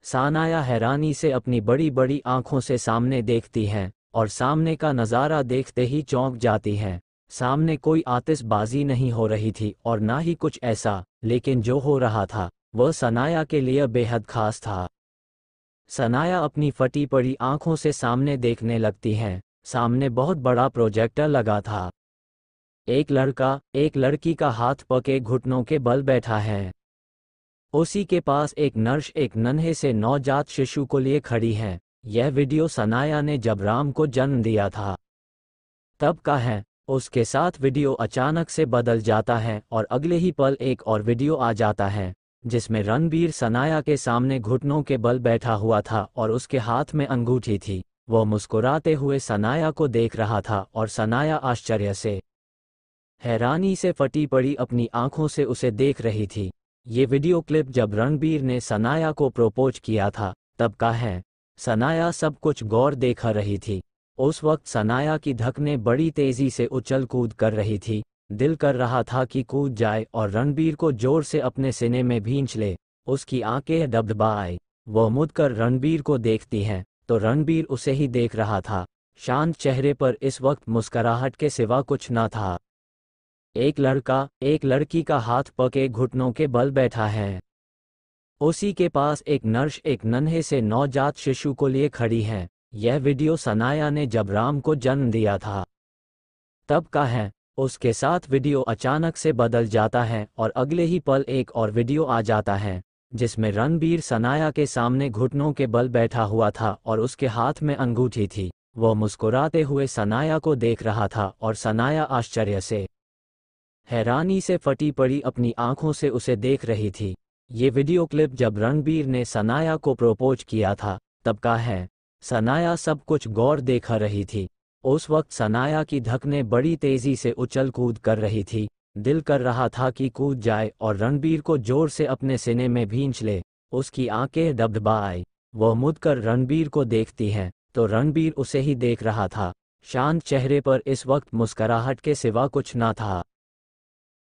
सानाया हैरानी से अपनी बड़ी बड़ी आँखों से सामने देखती है, और सामने का नज़ारा देखते ही चौंक जाती है। सामने कोई आतिशबाजी नहीं हो रही थी, और ना ही कुछ ऐसा। लेकिन जो हो रहा था, वह सनाया के लिए बेहद खास था। सनाया अपनी फटी पड़ी आँखों से सामने देखने लगती है। सामने बहुत बड़ा प्रोजेक्टर लगा था। एक लड़का, एक लड़की का हाथ पके घुटनों के बल बैठा है। उसी के पास एक नर्स, एक नन्हे से नवजात शिशु को लिए खड़ी है। यह वीडियो सनाया ने जब राम को जन्म दिया था, तब का है। उसके साथ वीडियो अचानक से बदल जाता है और अगले ही पल एक और वीडियो आ जाता है, जिसमें रणबीर सनाया के सामने घुटनों के बल बैठा हुआ था और उसके हाथ में अंगूठी थी। वह मुस्कुराते हुए सनाया को देख रहा था और सनाया आश्चर्य से, हैरानी से फटी पड़ी अपनी आँखों से उसे देख रही थी। ये वीडियो क्लिप जब रणबीर ने सनाया को प्रोपोज किया था, तब का है। सनाया सब कुछ गौर देखा रही थी। उस वक्त सनाया की धकने बड़ी तेज़ी से उछल कूद कर रही थी। दिल कर रहा था कि कूद जाए और रणबीर को ज़ोर से अपने सिने में भींच ले। उसकी आँखें डबडबाए वह मुदकर रणबीर को देखती हैं तो रणबीर उसे ही देख रहा था। शांत चेहरे पर इस वक्त मुस्कराहट के सिवा कुछ न था। एक लड़का, एक लड़की का हाथ पके घुटनों के बल बैठा है। उसी के पास एक नर्स, एक नन्हे से नवजात शिशु को लिए खड़ी है। यह वीडियो सनाया ने जब राम को जन्म दिया था। तब का है, उसके साथ वीडियो अचानक से बदल जाता है और अगले ही पल एक और वीडियो आ जाता है, जिसमें रणबीर सनाया के सामने घुटनों के बल बैठा हुआ था और उसके हाथ में अंगूठी थी। वह मुस्कुराते हुए सनाया को देख रहा था और सनाया आश्चर्य से हैरानी से फटी पड़ी अपनी आँखों से उसे देख रही थी। ये वीडियो क्लिप जब रणबीर ने सनाया को प्रोपोज किया था, तब का है। सनाया सब कुछ गौर देखा रही थी। उस वक्त सनाया की धकने बड़ी तेज़ी से उछल कूद कर रही थी। दिल कर रहा था कि कूद जाए और रणबीर को ज़ोर से अपने सिने में भींच ले। उसकी आँखें डबडबा आई वह मुद कर रणबीर को देखती हैं तो रणबीर उसे ही देख रहा था। शांत चेहरे पर इस वक्त मुस्कराहट के सिवा कुछ ना था।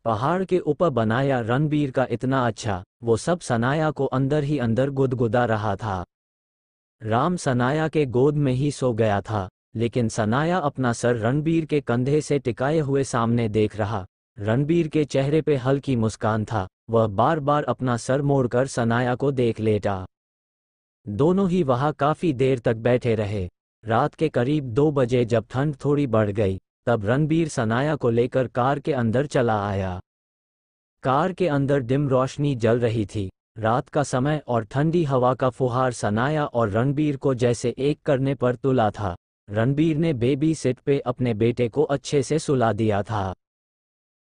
पहाड़ के ऊपर बनाया रणबीर का इतना अच्छा वो सब सनाया को अंदर ही अंदर गुदगुदा रहा था। राम सनाया के गोद में ही सो गया था, लेकिन सनाया अपना सर रणबीर के कंधे से टिकाए हुए सामने देख रहा। रणबीर के चेहरे पे हल्की मुस्कान था, वह बार बार अपना सर मोड़कर सनाया को देख लेटा। दोनों ही वहाँ काफ़ी देर तक बैठे रहे। रात के करीब दो बजे जब ठंड थोड़ी बढ़ गई, तब रणबीर सनाया को लेकर कार के अंदर चला आया। कार के अंदर डिम रोशनी जल रही थी। रात का समय और ठंडी हवा का फुहार सनाया और रणबीर को जैसे एक करने पर तुला था। रणबीर ने बेबी सिट पे अपने बेटे को अच्छे से सुला दिया था।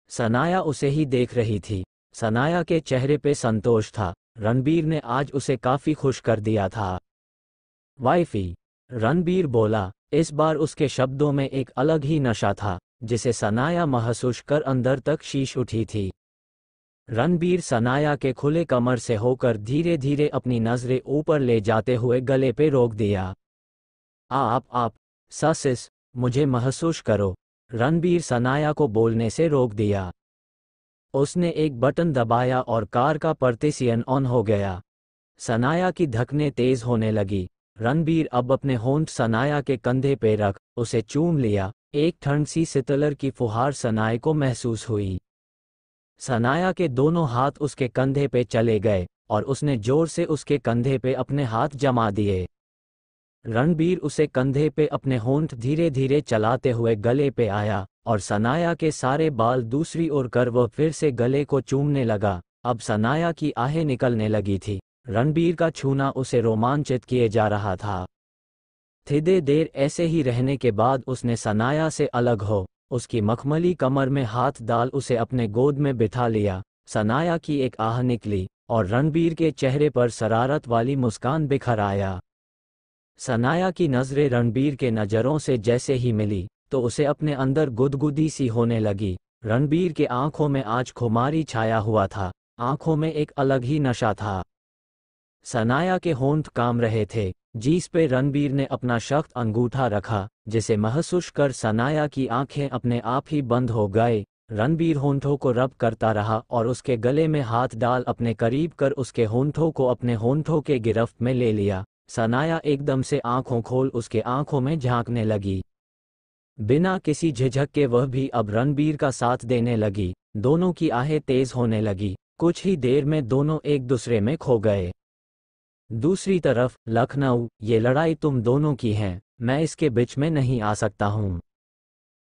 सनाया उसे ही देख रही थी। सनाया के चेहरे पे संतोष था। रणबीर ने आज उसे काफ़ी खुश कर दिया था। वाइफी, रणबीर बोला, इस बार उसके शब्दों में एक अलग ही नशा था, जिसे सनाया महसूस कर अंदर तक शीश उठी थी। रणबीर सनाया के खुले कमर से होकर धीरे धीरे अपनी नज़रें ऊपर ले जाते हुए गले पे रोक दिया। आप आप ससिस मुझे महसूस करो। रणबीर सनाया को बोलने से रोक दिया। उसने एक बटन दबाया और कार का पर्टेसियन ऑन हो गया। सनाया की धकने तेज होने लगी। रणबीर अब अपने होंठ सनाया के कंधे पे रख, उसे चूम लिया। एक ठंड सी सितलर की फुहार सनाए को महसूस हुई। सनाया के दोनों हाथ उसके कंधे पे चले गए, और उसने ज़ोर से उसके कंधे पे अपने हाथ जमा दिए। रणबीर उसे कंधे पे अपने होंठ धीरे धीरे चलाते हुए गले पे आया, और सनाया के सारे बाल दूसरी ओर कर वह फिर से गले को चूमने लगा। अब सनाया की आहें निकलने लगी थी। रणबीर का छूना उसे रोमांचित किए जा रहा था। थिदे देर ऐसे ही रहने के बाद उसने सनाया से अलग हो उसकी मखमली कमर में हाथ डाल उसे अपने गोद में बिठा लिया। सनाया की एक आह निकली और रणबीर के चेहरे पर शरारत वाली मुस्कान बिखर आया। सनाया की नज़रें रणबीर के नज़रों से जैसे ही मिली तो उसे अपने अंदर गुदगुदी सी होने लगी। रणबीर के आँखों में आज खुमारी छाया हुआ था। आँखों में एक अलग ही नशा था। सनाया के होंठ काम रहे थे। जिस पे रणबीर ने अपना सख्त अंगूठा रखा, जिसे महसूस कर सनाया की आँखें अपने आप ही बंद हो गए, रणबीर होंठों को रब करता रहा और उसके गले में हाथ डाल अपने करीब कर उसके होंठों को अपने होंठों के गिरफ्त में ले लिया। सनाया एकदम से आँखों खोल उसके आँखों में झांकने लगी। बिना किसी झिझक के वह भी अब रणबीर का साथ देने लगी। दोनों की आहें तेज होने लगी। कुछ ही देर में दोनों एक दूसरे में खो गए। दूसरी तरफ़, लखनऊ, ये लड़ाई तुम दोनों की है, मैं इसके बीच में नहीं आ सकता हूँ।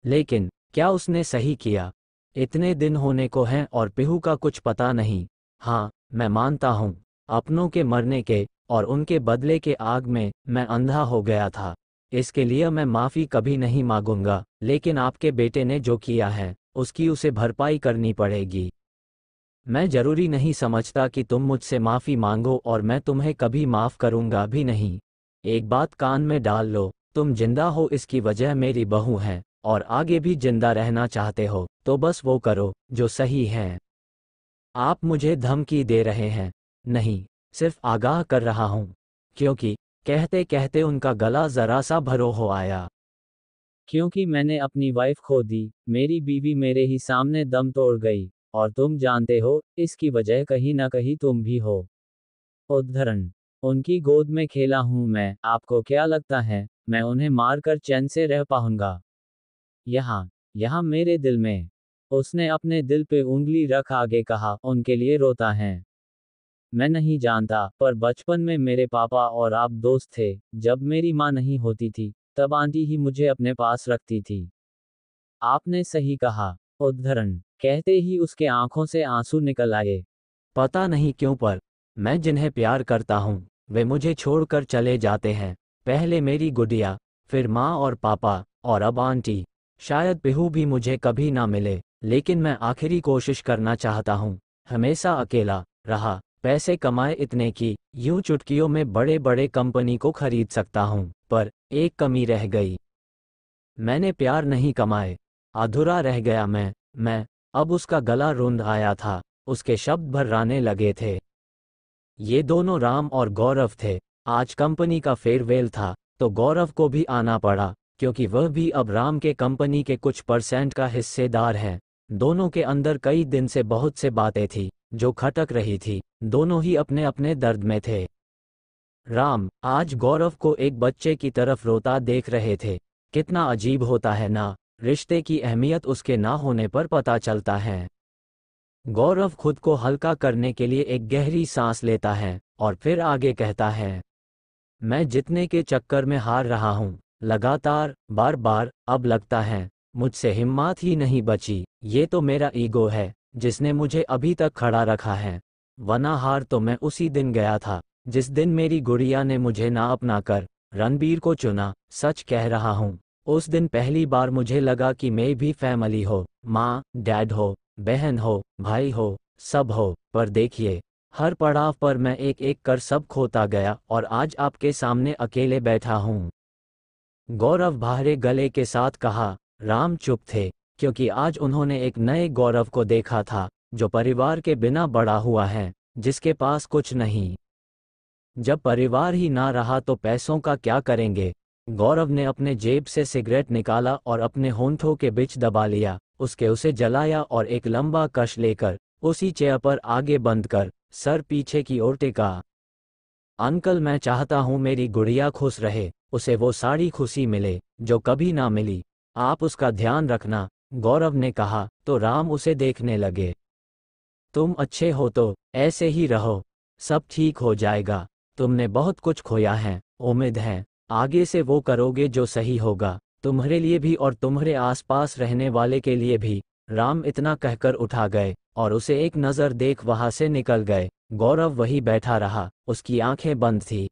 लेकिन, क्या उसने सही किया? इतने दिन होने को हैं और पिहू का कुछ पता नहीं। हाँ मैं मानता हूँ, अपनों के मरने के और उनके बदले के आग में मैं अंधा हो गया था। इसके लिए मैं माफ़ी कभी नहीं मांगूँगा, लेकिन आपके बेटे ने जो किया है, उसकी उसे भरपाई करनी पड़ेगी। मैं ज़रूरी नहीं समझता कि तुम मुझसे माफ़ी मांगो और मैं तुम्हें कभी माफ़ करूँगा भी नहीं। एक बात कान में डाल लो, तुम ज़िंदा हो इसकी वजह मेरी बहू है, और आगे भी ज़िंदा रहना चाहते हो तो बस वो करो, जो सही है। आप मुझे धमकी दे रहे हैं। नहीं, सिर्फ़ आगाह कर रहा हूँ, क्योंकि कहते कहते उनका गला जरा सा भरो हो आया। क्योंकि मैंने अपनी वाइफ खो दी, मेरी बीवी मेरे ही सामने दम तोड़ गई। और तुम जानते हो, इसकी वजह कहीं ना कहीं तुम भी हो। उद्धरण, उनकी गोद में खेला हूँ मैं, आपको क्या लगता है, मैं उन्हें मारकर चैन से रह पाऊँगा? यहाँ यहाँ मेरे दिल में। उसने अपने दिल पे उंगली रख आगे कहा, उनके लिए रोता है। मैं नहीं जानता, पर बचपन में मेरे पापा और आप दोस्त थे, जब मेरी माँ नहीं होती थी, तब आंटी ही मुझे अपने पास रखती थी। आपने सही कहा, उद्धरण। कहते ही उसके आँखों से आँसू निकल आए। पता नहीं क्यों पर, मैं जिन्हें प्यार करता हूँ, वे मुझे छोड़कर चले जाते हैं। पहले मेरी गुडिया, फिर माँ और पापा, और अब आंटी। शायद पिहू भी मुझे कभी ना मिले, लेकिन मैं आखिरी कोशिश करना चाहता हूँ। हमेशा अकेला रहा, पैसे कमाए इतने की, यूँ चुटकियों में बड़े बड़े कंपनी को खरीद सकता हूँ, पर, एक कमी रह गई। मैंने प्यार नहीं कमाए। अधूरा रह गया मैं मैं अब उसका गला रुंध आया था, उसके शब्द भर्राने लगे थे। ये दोनों राम और गौरव थे। आज कंपनी का फेयरवेल था तो गौरव को भी आना पड़ा, क्योंकि वह भी अब राम के कंपनी के कुछ परसेंट का हिस्सेदार है। दोनों के अंदर कई दिन से बहुत से बातें थी, जो खटक रही थी। दोनों ही अपने अपने दर्द में थे। राम, आज गौरव को एक बच्चे की तरफ़ रोता देख रहे थे। कितना अजीब होता है ना। रिश्ते की अहमियत उसके ना होने पर पता चलता है। गौरव खुद को हल्का करने के लिए एक गहरी सांस लेता है और फिर आगे कहता है, मैं जितने के चक्कर में हार रहा हूँ, लगातार बार बार अब लगता है, मुझसे हिम्मत ही नहीं बची। ये तो मेरा ईगो है, जिसने मुझे अभी तक खड़ा रखा है। वना हार तो मैं उसी दिन गया था, जिस दिन मेरी गुड़िया ने मुझे ना अपना कर, रणबीर को चुना, सच कह रहा हूँ। उस दिन पहली बार मुझे लगा कि मैं भी फैमिली हो, माँ डैड हो, बहन हो, भाई हो, सब हो, पर देखिए, हर पड़ाव पर मैं एक एक कर सब खोता गया और आज आपके सामने अकेले बैठा हूँ। गौरव बाहरे गले के साथ कहा, राम चुप थे, क्योंकि आज उन्होंने एक नए गौरव को देखा था, जो परिवार के बिना बड़ा हुआ है, जिसके पास कुछ नहीं। जब परिवार ही ना रहा तो पैसों का क्या करेंगे गौरव ने अपने जेब से सिगरेट निकाला और अपने होंठों के बीच दबा लिया, उसके उसे जलाया और एक लंबा कश लेकर, उसी चेयर पर आगे बंद कर, सर पीछे की ओर टिका। अंकल मैं चाहता हूँ मेरी गुड़िया खुश रहे, उसे वो साड़ी खुशी मिले, जो कभी ना मिली। आप उसका ध्यान रखना, गौरव ने कहा तो राम उसे देखने लगे। तुम अच्छे हो तो ऐसे ही रहो, सब ठीक हो जाएगा, तुमने बहुत कुछ खोया है, उम्मीद है। आगे से वो करोगे जो सही होगा, तुम्हारे लिए भी और तुम्हारे आसपास रहने वाले के लिए भी। राम इतना कहकर उठा गए और उसे एक नज़र देख वहाँ से निकल गए। गौरव वही बैठा रहा, उसकी आँखें बंद थी।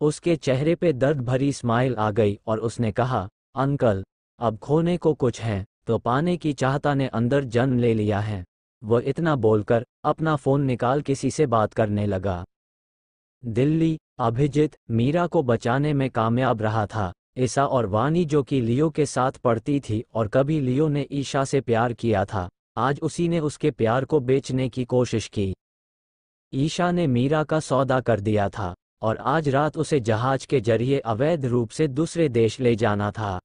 उसके चेहरे पे दर्द भरी स्माइल आ गई और उसने कहा, अंकल, अब खोने को कुछ है तो पाने की चाहता ने अंदर जन्म ले लिया है। वह इतना बोलकर अपना फ़ोन निकाल किसी से बात करने लगा। दिल्ली अभिजित, मीरा को बचाने में कामयाब रहा था। ईसा और वानी जो कि लियो के साथ पढ़ती थी और कभी लियो ने ईशा से प्यार किया था, आज उसी ने उसके प्यार को बेचने की कोशिश की। ईशा ने मीरा का सौदा कर दिया था और आज रात उसे जहाज़ के ज़रिए अवैध रूप से दूसरे देश ले जाना था।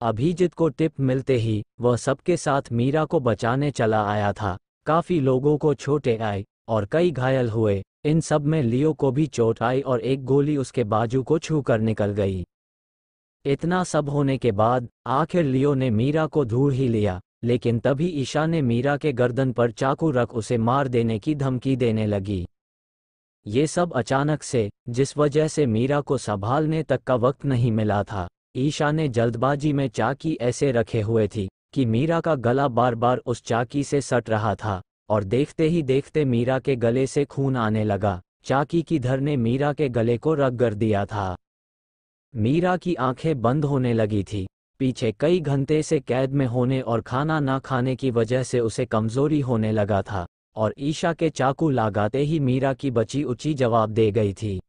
अभिजीत को टिप मिलते ही वह सबके साथ मीरा को बचाने चला आया था। काफ़ी लोगों को छोटे आए और कई घायल हुए। इन सब में लियो को भी चोट आई और एक गोली उसके बाजू को छू कर निकल गई। इतना सब होने के बाद, आखिर लियो ने मीरा को धूल ही लिया, लेकिन तभी ईशा ने मीरा के गर्दन पर चाकू रख उसे मार देने की धमकी देने लगी। ये सब अचानक से, जिस वजह से मीरा को संभालने तक का वक्त नहीं मिला था, ईशा ने जल्दबाजी में चाकी ऐसे रखे हुए थी, कि मीरा का गला बार बार उस चाकी से सट रहा था। और देखते ही देखते मीरा के गले से खून आने लगा। चाकी की धर ने मीरा के गले को रग कर दिया था। मीरा की आँखें बंद होने लगी थी। पीछे कई घंटे से कैद में होने और खाना ना खाने की वजह से उसे कमज़ोरी होने लगा था और ईशा के चाकू लगाते ही मीरा की बची ऊँची जवाब दे गई थी।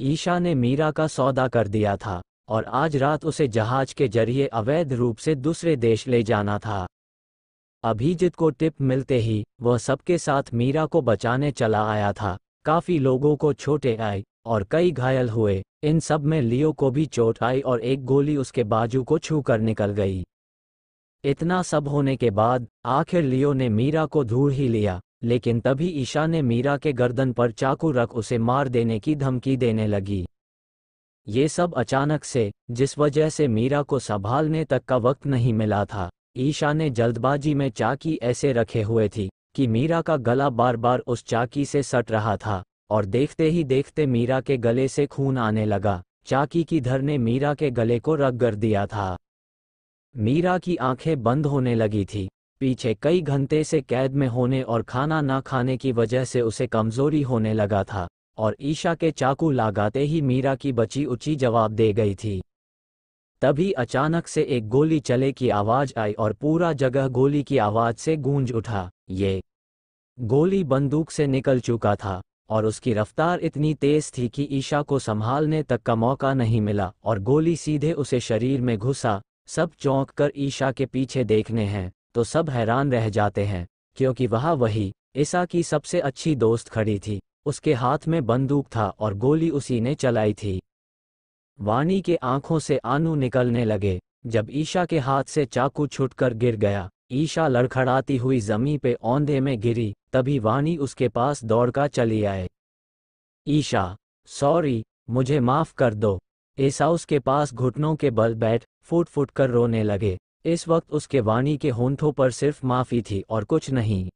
ईशा ने मीरा का सौदा कर दिया था और आज रात उसे जहाज़ के ज़रिए अवैध रूप से दूसरे देश ले जाना था। अभिजीत को टिप मिलते ही, वह सबके साथ मीरा को बचाने चला आया था। काफ़ी लोगों को छोटे आए और कई घायल हुए। इन सब में लियो को भी चोट आई और एक गोली उसके बाजू को छू कर निकल गई। इतना सब होने के बाद, आखिर लियो ने मीरा को धूल ही लिया, लेकिन तभी ईशा ने मीरा के गर्दन पर चाकू रख उसे मार देने की धमकी देने लगी। ये सब अचानक से, जिस वजह से मीरा को संभालने तक का वक्त नहीं मिला था। ईशा ने जल्दबाजी में चाकी ऐसे रखे हुए थी कि मीरा का गला बार बार उस चाकी से सट रहा था और देखते ही देखते मीरा के गले से खून आने लगा। चाकी की धर ने मीरा के गले को रग कर दिया था। मीरा की आँखें बंद होने लगी थी। पीछे कई घंटे से कैद में होने और खाना ना खाने की वजह से उसे कमज़ोरी होने लगा था और ईशा के चाकू लगाते ही मीरा की बची उची जवाब दे गई थी। तभी अचानक से एक गोली चले की आवाज़ आई और पूरा जगह गोली की आवाज़ से गूंज उठा। ये गोली बंदूक से निकल चुका था और उसकी रफ्तार इतनी तेज थी कि ईशा को संभालने तक का मौका नहीं मिला और गोली सीधे उसे शरीर में घुसा। सब चौंक कर ईशा के पीछे देखने हैं तो सब हैरान रह जाते हैं, क्योंकि वह वही ईसा की सबसे अच्छी दोस्त खड़ी थी। उसके हाथ में बंदूक था और गोली उसी ने चलाई थी। वाणी के आँखों से आँसू निकलने लगे। जब ईशा के हाथ से चाकू छुटकर गिर गया, ईशा लड़खड़ाती हुई जमी पे औंधे में गिरी, तभी वाणी उसके पास दौड़कर चली आए ईशा, सॉरी, मुझे माफ़ कर दो। ऐसा उसके पास घुटनों के बल बैठ फुट फुट कर रोने लगे। इस वक्त उसके वाणी के होंठों पर सिर्फ़ माफ़ी थी और कुछ नहीं।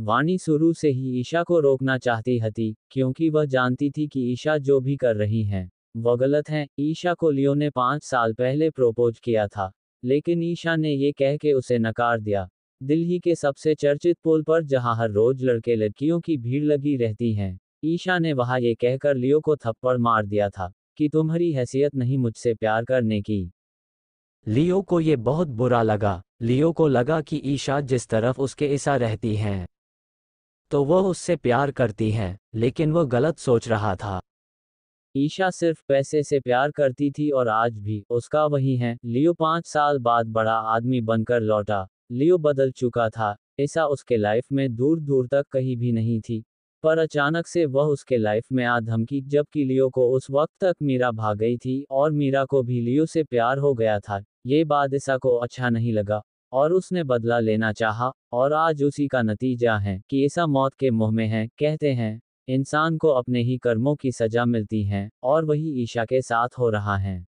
वाणी शुरू से ही ईशा को रोकना चाहती हती, क्योंकि वह जानती थी कि ईशा जो भी कर रही हैं। वह गलत है। ईशा को लियो ने पाँच साल पहले प्रोपोज किया था, लेकिन ईशा ने ये कह के उसे नकार दिया। दिल्ली के सबसे चर्चित पुल पर जहाँ हर रोज लड़के लड़कियों की भीड़ लगी रहती है, ईशा ने वहाँ ये कहकर लियो को थप्पड़ मार दिया था कि तुम्हारी हैसियत नहीं मुझसे प्यार करने की। लियो को ये बहुत बुरा लगा। लियो को लगा कि ईशा जिस तरफ़ उसके ऐसा रहती हैं तो वह उससे प्यार करती हैं, लेकिन वह गलत सोच रहा था। ईशा सिर्फ़ पैसे से प्यार करती थी और आज भी उसका वही है। लियो पाँच साल बाद बड़ा आदमी बनकर लौटा। लियो बदल चुका था, ऐसा उसके लाइफ में दूर दूर तक कहीं भी नहीं थी। पर अचानक से वह उसके लाइफ में आ धमकी, जबकि लियो को उस वक्त तक मीरा भाग गई थी और मीरा को भी लियो से प्यार हो गया था। ये बात ऐसा को अच्छा नहीं लगा, और उसने बदला लेना चाहा, और आज उसी का नतीजा है कि ऐसा मौत के मुँह में है, कहते हैं। इंसान को अपने ही कर्मों की सजा मिलती है, और वही ईशा के साथ हो रहा है।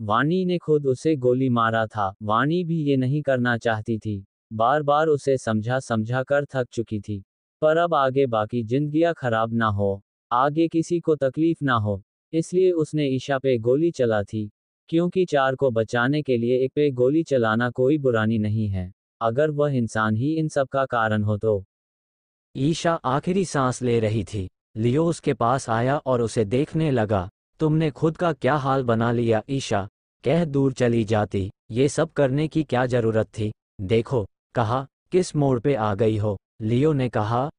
वाणी ने खुद उसे गोली मारा था। वाणी भी ये नहीं करना चाहती थी। बार बार उसे समझा समझा कर थक चुकी थी। पर अब आगे बाकी जिंदगियाँ खराब ना हो, आगे किसी को तकलीफ़ ना हो। इसलिए उसने ईशा पे गोली चला थी, क्योंकि चार को बचाने के लिए एक पे गोली चलाना कोई बुरानी नहीं है। अगर वह इंसान ही इन सब का कारण हो तो। ईशा आखिरी सांस ले रही थी। लियो उसके पास आया और उसे देखने लगा। तुमने खुद का क्या हाल बना लिया, ईशा? कह दूर चली जाती। ये सब करने की क्या ज़रूरत थी? देखो, कहा, किस मोड़ पे आ गई हो? लियो ने कहा,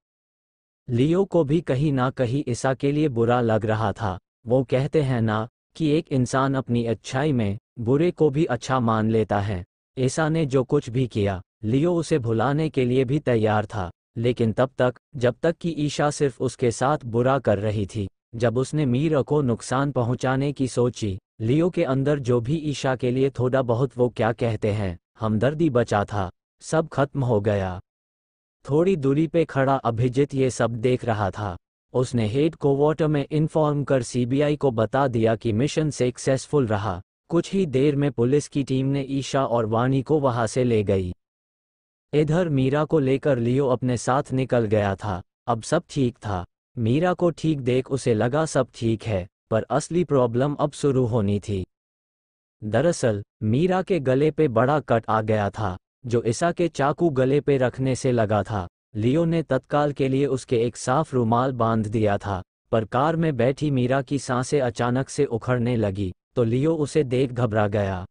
लियो को भी कहीं ना कहीं ईसा के लिए बुरा लग रहा था। वो कहते हैं ना, कि एक इंसान अपनी अच्छाई में बुरे को भी अच्छा मान लेता है। ईसा ने जो कुछ भी किया, लियो उसे भुलाने के लिए भी तैयार था। लेकिन तब तक, जब तक कि ईशा सिर्फ़ उसके साथ बुरा कर रही थी, जब उसने मीरा को नुकसान पहुँचाने की सोची, लियो के अंदर जो भी ईशा के लिए थोड़ा बहुत वो क्या कहते हैं, हमदर्दी बचा था, सब खत्म हो गया। थोड़ी दूरी पे खड़ा अभिजीत ये सब देख रहा था। उसने हेड को वाटर में इन्फॉर्म कर सीबीआई को बता दिया कि मिशन सक्सेसफुल रहा। कुछ ही देर में पुलिस की टीम ने ईशा और वाणी को वहाँ से ले गई। इधर मीरा को लेकर लियो अपने साथ निकल गया था। अब सब ठीक था। मीरा को ठीक देख उसे लगा सब ठीक है, पर असली प्रॉब्लम अब शुरू होनी थी। दरअसल, मीरा के गले पे बड़ा कट आ गया था, जो ईसा के चाकू गले पे रखने से लगा था। लियो ने तत्काल के लिए उसके एक साफ़ रुमाल बाँध दिया था, पर कार में बैठी मीरा की साँसें अचानक से उखड़ने लगी तो लियो उसे देख घबरा गया।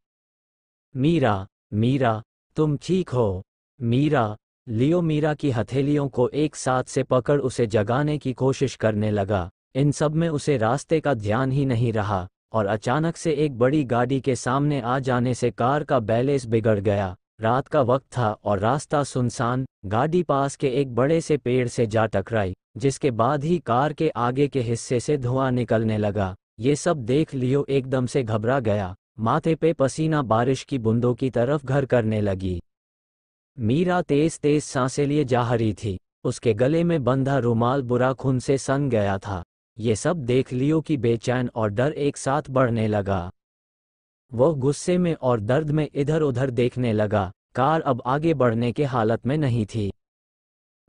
मीरा मीरा, तुम ठीक हो? मीरा, लियो मीरा की हथेलियों को एक साथ से पकड़ उसे जगाने की कोशिश करने लगा। इन सब में उसे रास्ते का ध्यान ही नहीं रहा, और अचानक से एक बड़ी गाड़ी के सामने आ जाने से कार का बैलेंस बिगड़ गया। रात का वक्त था और रास्ता सुनसान, गाड़ी पास के एक बड़े से पेड़ से जा टकराई, जिसके बाद ही कार के आगे के हिस्से से धुआँ निकलने लगा। ये सब देख लियो एकदम से घबरा गया। माथे पे पसीना बारिश की बूंदों की तरफ़ घर करने लगी। मीरा तेज तेज साँसें लिए जा रही थी। उसके गले में बंधा रुमाल बुरा खून से सन गया था। ये सब देख लियो कि बेचैन और डर एक साथ बढ़ने लगा। वह गुस्से में और दर्द में इधर उधर देखने लगा। कार अब आगे बढ़ने के हालत में नहीं थी।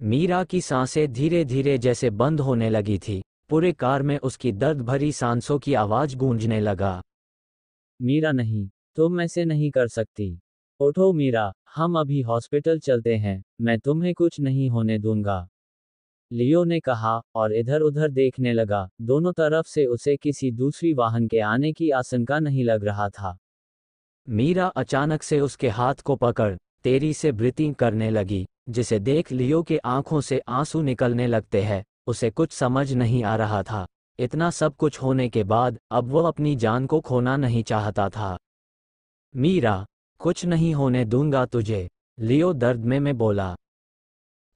मीरा की साँसें धीरे धीरे जैसे बंद होने लगी थी। पूरे कार में उसकी दर्द भरी सांसों की आवाज़ गूंजने लगा। मीरा नहीं, तुम ऐसे नहीं कर सकती। उठो मीरा हम अभी हॉस्पिटल चलते हैं, मैं तुम्हें कुछ नहीं होने दूँगा। लियो ने कहा और इधर उधर देखने लगा, दोनों तरफ़ से उसे किसी दूसरी वाहन के आने की आशंका नहीं लग रहा था। मीरा अचानक से उसके हाथ को पकड़, तेरी से ब्रीथिंग करने लगी, जिसे देख लियो के आँखों से आँसू निकलने लगते हैं, उसे कुछ समझ नहीं आ रहा था। इतना सब कुछ होने के बाद, अब वह अपनी जान को खोना नहीं चाहता था। मीरा कुछ नहीं होने दूँगा तुझे। लियो दर्द में मैं बोला।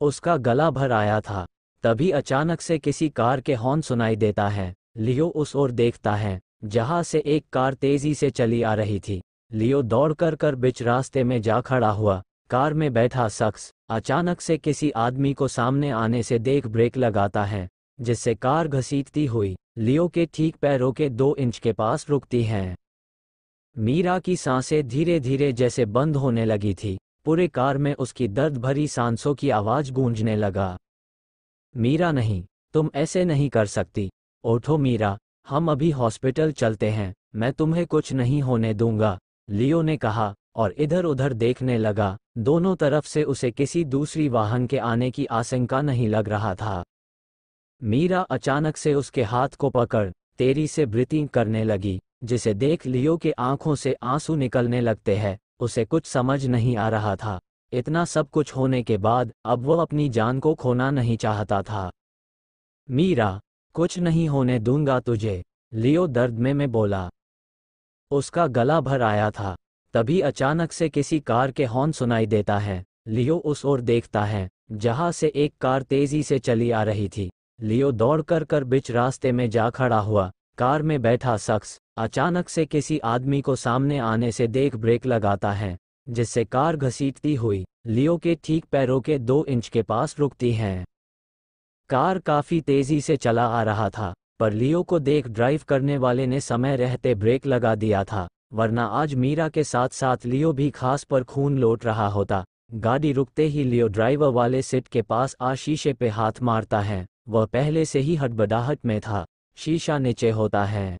उसका गला भर आया था। तभी अचानक से किसी कार के हॉर्न सुनाई देता है। लियो उस ओर देखता है, जहाँ से एक कार तेज़ी से चली आ रही थी। लियो दौड़ कर कर बिच रास्ते में जा खड़ा हुआ। कार में बैठा शख्स अचानक से किसी आदमी को सामने आने से देख ब्रेक लगाता है, जिससे कार घसीटती हुई। लियो के ठीक पैरों के दो इंच के पास रुकती हैं। मीरा की साँसें धीरे धीरे जैसे बंद होने लगी थी। पूरे कार में उसकी दर्द भरी सांसों की आवाज़ गूंजने लगा। मीरा नहीं, तुम ऐसे नहीं कर सकती। उठो मीरा, हम अभी हॉस्पिटल चलते हैं, मैं तुम्हें कुछ नहीं होने दूँगा, लियो ने कहा और इधर उधर देखने लगा। दोनों तरफ़ से उसे किसी दूसरी वाहन के आने की आशंका नहीं लग रहा था। मीरा अचानक से उसके हाथ को पकड़, तेरी से ब्रीथिंग करने लगी। जिसे देख लियो के आँखों से आँसू निकलने लगते हैं, उसे कुछ समझ नहीं आ रहा था। इतना सब कुछ होने के बाद, अब वह अपनी जान को खोना नहीं चाहता था। मीरा, कुछ नहीं होने दूँगा तुझे, लियो दर्द में मैं बोला। उसका गला भर आया था। तभी अचानक से किसी कार के हॉर्न सुनाई देता है। लियो उस ओर देखता है, जहाँ से एक कार तेज़ी से चली आ रही थी। लियो दौड़ कर कर बिच रास्ते में जा खड़ा हुआ। कार में बैठा शख्स अचानक से किसी आदमी को सामने आने से देख ब्रेक लगाता है, जिससे कार घसीटती हुई लियो के ठीक पैरों के दो इंच के पास रुकती है। कार काफ़ी तेज़ी से चला आ रहा था, पर लियो को देख ड्राइव करने वाले ने समय रहते ब्रेक लगा दिया था, वरना आज मीरा के साथ साथ लियो भी खास पर खून लौट रहा होता। गाड़ी रुकते ही लियो ड्राइवर वाले सीट के पास आ शीशे पे हाथ मारता है, वह पहले से ही हटबडाहट में था। शीशा नीचे होता है।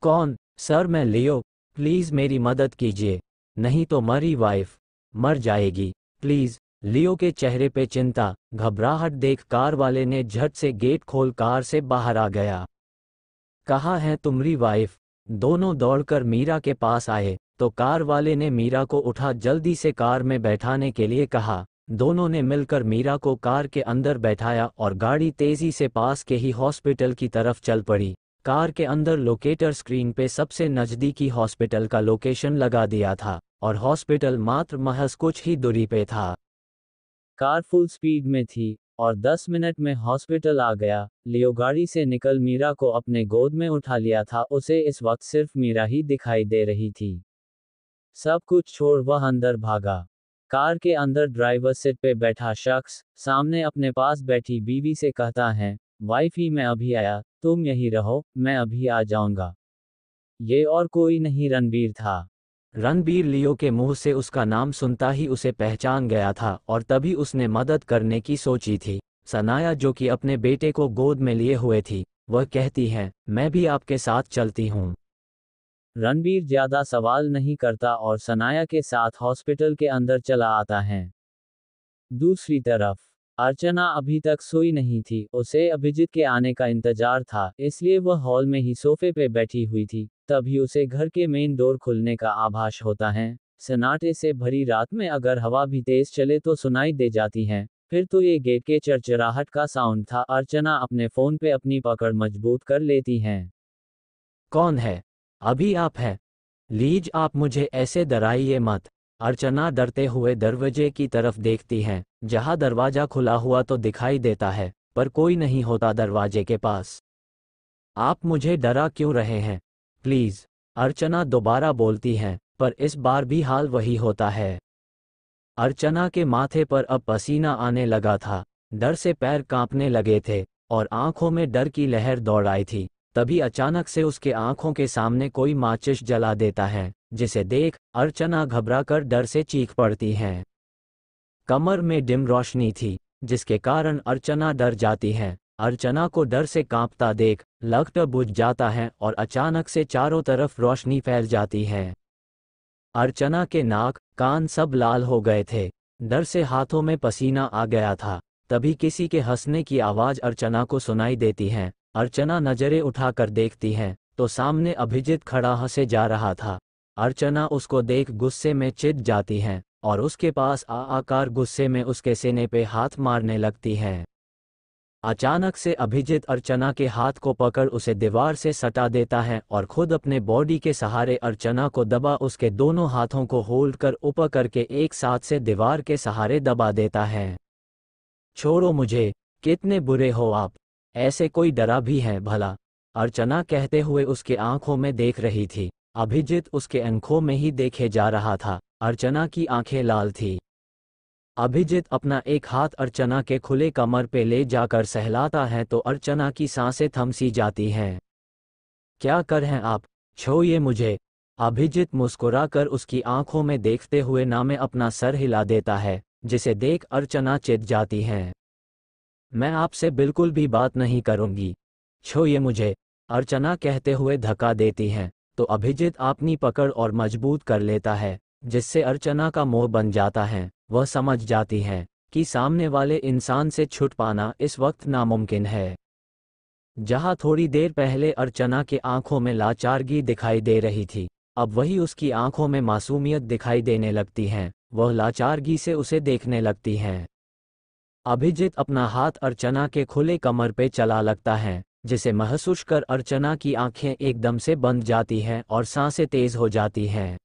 कौन? सर, मैं लियो। प्लीज़ मेरी मदद कीजिए। नहीं तो मरी वाइफ। मर जाएगी। प्लीज़। लियो के चेहरे पे चिंता, घबराहट देख कार वाले ने झट से गेट खोल कार से बाहर आ गया। कहा है तुम्हारी वाइफ? दोनों दौड़कर मीरा के पास आए तो कार वाले ने मीरा को उठा जल्दी से कार में बैठाने के लिए कहा। दोनों ने मिलकर मीरा को कार के अंदर बैठाया और गाड़ी तेज़ी से पास के ही हॉस्पिटल की तरफ़ चल पड़ी। कार के अंदर लोकेटर स्क्रीन पे सबसे नजदीकी हॉस्पिटल का लोकेशन लगा दिया था और हॉस्पिटल मात्र महज कुछ ही दूरी पे था। कार फुल स्पीड में थी और 10 मिनट में हॉस्पिटल आ गया। लियो गाड़ी से निकल मीरा को अपने गोद में उठा लिया था। उसे इस वक्त सिर्फ़ मीरा ही दिखाई दे रही थी। सब कुछ छोड़ वह अंदर भागा। कार के अंदर ड्राइवर सीट पे बैठा शख्स सामने अपने पास बैठी बीवी से कहता है, वाइफी मैं अभी आया, तुम यही रहो, मैं अभी आ जाऊँगा। ये और कोई नहीं रणबीर था। रणबीर लियो के मुँह से उसका नाम सुनता ही उसे पहचान गया था और तभी उसने मदद करने की सोची थी। सनाया जो कि अपने बेटे को गोद में लिए हुए थी, वह कहती है, मैं भी आपके साथ चलती हूँ। रणबीर ज़्यादा सवाल नहीं करता और सनाया के साथ हॉस्पिटल के अंदर चला आता है। दूसरी तरफ़, अर्चना अभी तक सोई नहीं थी, उसे अभिजीत के आने का इंतज़ार था, इसलिए वह हॉल में ही सोफे पे बैठी हुई थी, तभी उसे घर के मेन डोर खुलने का आभास होता है। सन्नाटे से भरी रात में अगर हवा भी तेज चले तो सुनाई दे जाती है। फिर तो ये गेट के चरचराहट का साउंड था, अर्चना अपने फ़ोन पे अपनी पकड़ मज़बूत कर लेती हैं। कौन है? अभी आप है। लीज आप मुझे ऐसे डराइए मत। अर्चना डरते हुए दरवाजे की तरफ़ देखती हैं। जहाँ दरवाज़ा खुला हुआ तो दिखाई देता है, पर कोई नहीं होता दरवाजे के पास। आप मुझे डरा क्यों रहे हैं? प्लीज़। अर्चना दोबारा बोलती हैं, पर इस बार भी हाल वही होता है। अर्चना के माथे पर अब पसीना आने लगा था। डर से पैर कांपने लगे थे, और आँखों में डर की लहर दौड़ आई थी। तभी अचानक से उसके आँखों के सामने कोई माचिश जला देता है, जिसे देख अर्चना घबराकर डर से चीख पड़ती है। कमर में डिम रोशनी थी, जिसके कारण अर्चना डर जाती है। अर्चना को डर से कांपता देख लकट बुझ जाता है और अचानक से चारों तरफ़ रोशनी फैल जाती है। अर्चना के नाक, कान सब लाल हो गए थे। डर से हाथों में पसीना आ गया था। तभी किसी के हंसने की आवाज़ अर्चना को सुनाई देती है। अर्चना नज़रें उठाकर देखती है तो सामने अभिजीत खड़ा हंसे जा रहा था। अर्चना उसको देख गुस्से में चित जाती है, और उसके पास आ आकार गुस्से में उसके सीने पे हाथ मारने लगती है। अचानक से अभिजीत अर्चना के हाथ को पकड़ उसे दीवार से सटा देता है और खुद अपने बॉडी के सहारे अर्चना को दबा उसके दोनों हाथों को होल्ड कर ऊपर करके एक साथ से दीवार के सहारे दबा देता है। छोड़ो मुझे, कितने बुरे हो आप। ऐसे कोई डरा भी है भला। अर्चना कहते हुए उसके आँखों में देख रही थी। अभिजीत उसके आँखों में ही देखे जा रहा था। अर्चना की आँखें लाल थी। अभिजीत अपना एक हाथ अर्चना के खुले कमर पे ले जाकर सहलाता है तो अर्चना की साँसें थमसी जाती हैं। क्या कर हैं आप? छोइए मुझे। अभिजीत मुस्कुराकर उसकी आँखों में देखते हुए नामे अपना सर हिला देता है, जिसे देख अर्चना चित जाती है। मैं आपसे बिल्कुल भी बात नहीं करूँगी। छो ये मुझे, अर्चना कहते हुए धक्का देती हैं तो अभिजीत अपनी पकड़ और मज़बूत कर लेता है, जिससे अर्चना का मोह बन जाता है। वह समझ जाती है कि सामने वाले इंसान से छुट पाना इस वक्त नामुमकिन है। जहाँ थोड़ी देर पहले अर्चना के आँखों में लाचारगी दिखाई दे रही थी, अब वही उसकी आँखों में मासूमियत दिखाई देने लगती है। वह लाचारगी से उसे देखने लगती है। अभिजीत अपना हाथ अर्चना के खुले कमर पे चला लगता है, जिसे महसूस कर अर्चना की आँखें एकदम से बंद जाती हैं और साँसें तेज हो जाती हैं।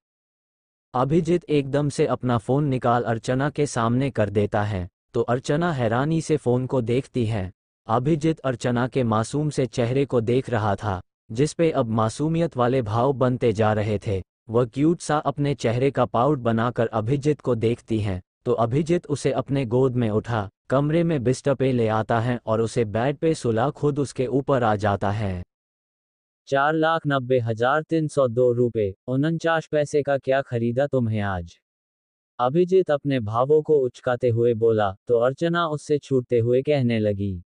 अभिजीत एकदम से अपना फ़ोन निकाल अर्चना के सामने कर देता है तो अर्चना हैरानी से फ़ोन को देखती है। अभिजीत अर्चना के मासूम से चेहरे को देख रहा था जिसपे अब मासूमियत वाले भाव बनते जा रहे थे। वह क्यूट सा अपने चेहरे का पाउड बनाकर अभिजीत को देखती है तो अभिजीत उसे अपने गोद में उठा कमरे में बिस्टर पे ले आता है और उसे बेड पे सुला खुद उसके ऊपर आ जाता है। चार लाख नब्बे हज़ार तीन सौ दो रुपये उनचास पैसे का क्या खरीदा तुम्हें आज? अभिजीत अपने भावों को उचकाते हुए बोला तो अर्चना उससे छूटते हुए कहने लगी।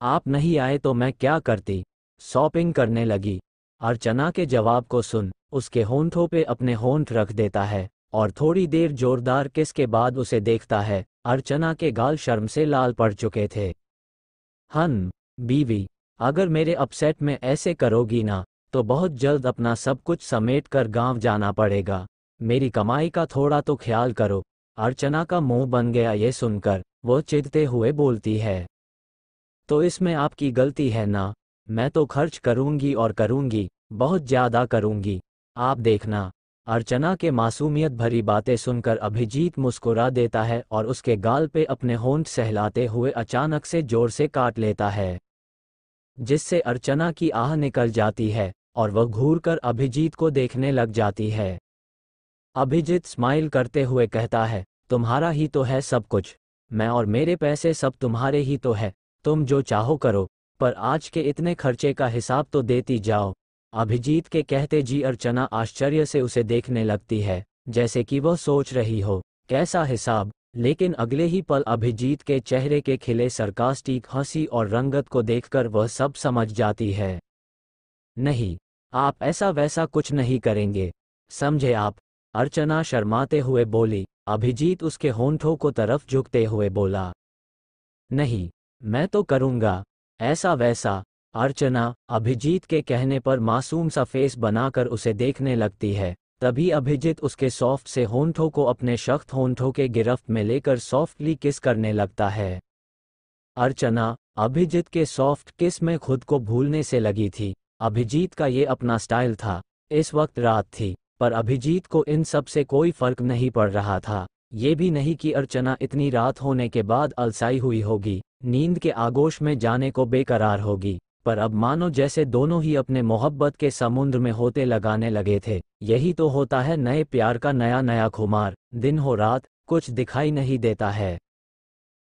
आप नहीं आए तो मैं क्या करती? शॉपिंग करने लगी। अर्चना के जवाब को सुन, उसके होंठों पे अपने होंठ रख देता है, और थोड़ी देर जोरदार किस के बाद उसे देखता है अर्चना के गाल शर्म से लाल पड़ चुके थे। हन बीवी, अगर मेरे अपसेट में ऐसे करोगी ना तो बहुत जल्द अपना सब कुछ समेट कर गाँव जाना पड़ेगा। मेरी कमाई का थोड़ा तो ख्याल करो। अर्चना का मुँह बन गया ये सुनकर, वो चिदते हुए बोलती है। तो इसमें आपकी गलती है ना? मैं तो खर्च करूँगी और करूँगी, बहुत ज़्यादा करूँगी। आप देखना। अर्चना के मासूमियत भरी बातें सुनकर अभिजीत मुस्कुरा देता है और उसके गाल पे अपने होंठ सहलाते हुए अचानक से ज़ोर से काट लेता है। जिससे अर्चना की आह निकल जाती है और वह घूर कर अभिजीत को देखने लग जाती है। अभिजीत स्माइल करते हुए कहता है, तुम्हारा ही तो है सब कुछ। मैं और मेरे पैसे सब तुम्हारे ही तो है। तुम जो चाहो करो, पर आज के इतने खर्चे का हिसाब तो देती जाओ। अभिजीत के कहते जी अर्चना आश्चर्य से उसे देखने लगती है, जैसे कि वह सोच रही हो, कैसा हिसाब, लेकिन अगले ही पल अभिजीत के चेहरे के खिले सरकास्टिक हँसी और रंगत को देखकर वह सब समझ जाती है। नहीं, आप ऐसा वैसा कुछ नहीं करेंगे, समझे आप? अर्चना शर्माते हुए बोली, अभिजीत उसके होंठों को तरफ़ झुकते हुए बोला। नहीं, मैं तो करूँगा, ऐसा वैसा अर्चना अभिजीत के कहने पर मासूम सा फेस बनाकर उसे देखने लगती है। तभी अभिजीत उसके सॉफ्ट से होंठों को अपने सख्त होंठों के गिरफ्त में लेकर सॉफ्टली किस करने लगता है। अर्चना अभिजीत के सॉफ्ट किसमें खुद को भूलने से लगी थी। अभिजीत का ये अपना स्टाइल था। इस वक्त रात थी, पर अभिजीत को इन सबसे कोई फ़र्क नहीं पड़ रहा था। ये भी नहीं कि अर्चना इतनी रात होने के बाद अलसाई हुई होगी, नींद के आगोश में जाने को बेकरार होगी। पर अब मानो जैसे दोनों ही अपने मोहब्बत के समुद्र में होते लगाने लगे थे, यही तो होता है नए प्यार का नया नया खुमार, दिन हो रात, कुछ दिखाई नहीं देता है।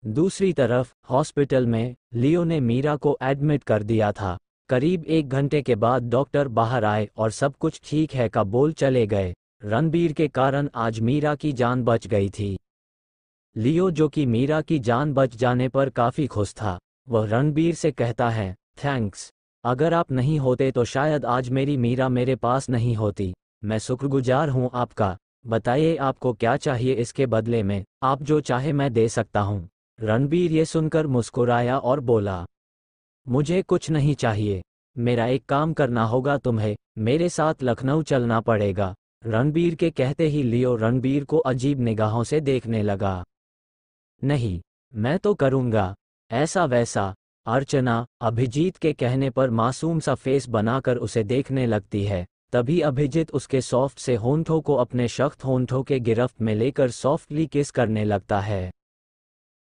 दूसरी तरफ़, हॉस्पिटल में, लियो ने मीरा को एडमिट कर दिया था। करीब एक घंटे के बाद डॉक्टर बाहर आए और सब कुछ ठीक है का बोल चले गए। रणबीर के कारण आज मीरा की जान बच गई थी। लियो जो कि मीरा की जान बच जाने पर काफ़ी खुश था, वह रणबीर से कहता है थैंक्स अगर आप नहीं होते तो शायद आज मेरी मीरा मेरे पास नहीं होती। मैं शुक्रगुजार हूँ आपका। बताइए आपको क्या चाहिए इसके बदले में? आप जो चाहे मैं दे सकता हूँ। रणबीर ये सुनकर मुस्कुराया और बोला, मुझे कुछ नहीं चाहिए। मेरा एक काम करना होगा तुम्हें। मेरे साथ लखनऊ चलना पड़ेगा। रणबीर के कहते ही लियो रणबीर को अजीब निगाहों से देखने लगा। नहीं, मैं तो करूँगा। ऐसा वैसा। अर्चना अभिजीत के कहने पर मासूम सा फेस बनाकर उसे देखने लगती है। तभी अभिजीत उसके सॉफ्ट से होंठों को अपने सख्त होंठों के गिरफ्त में लेकर सॉफ्टली किस करने लगता है।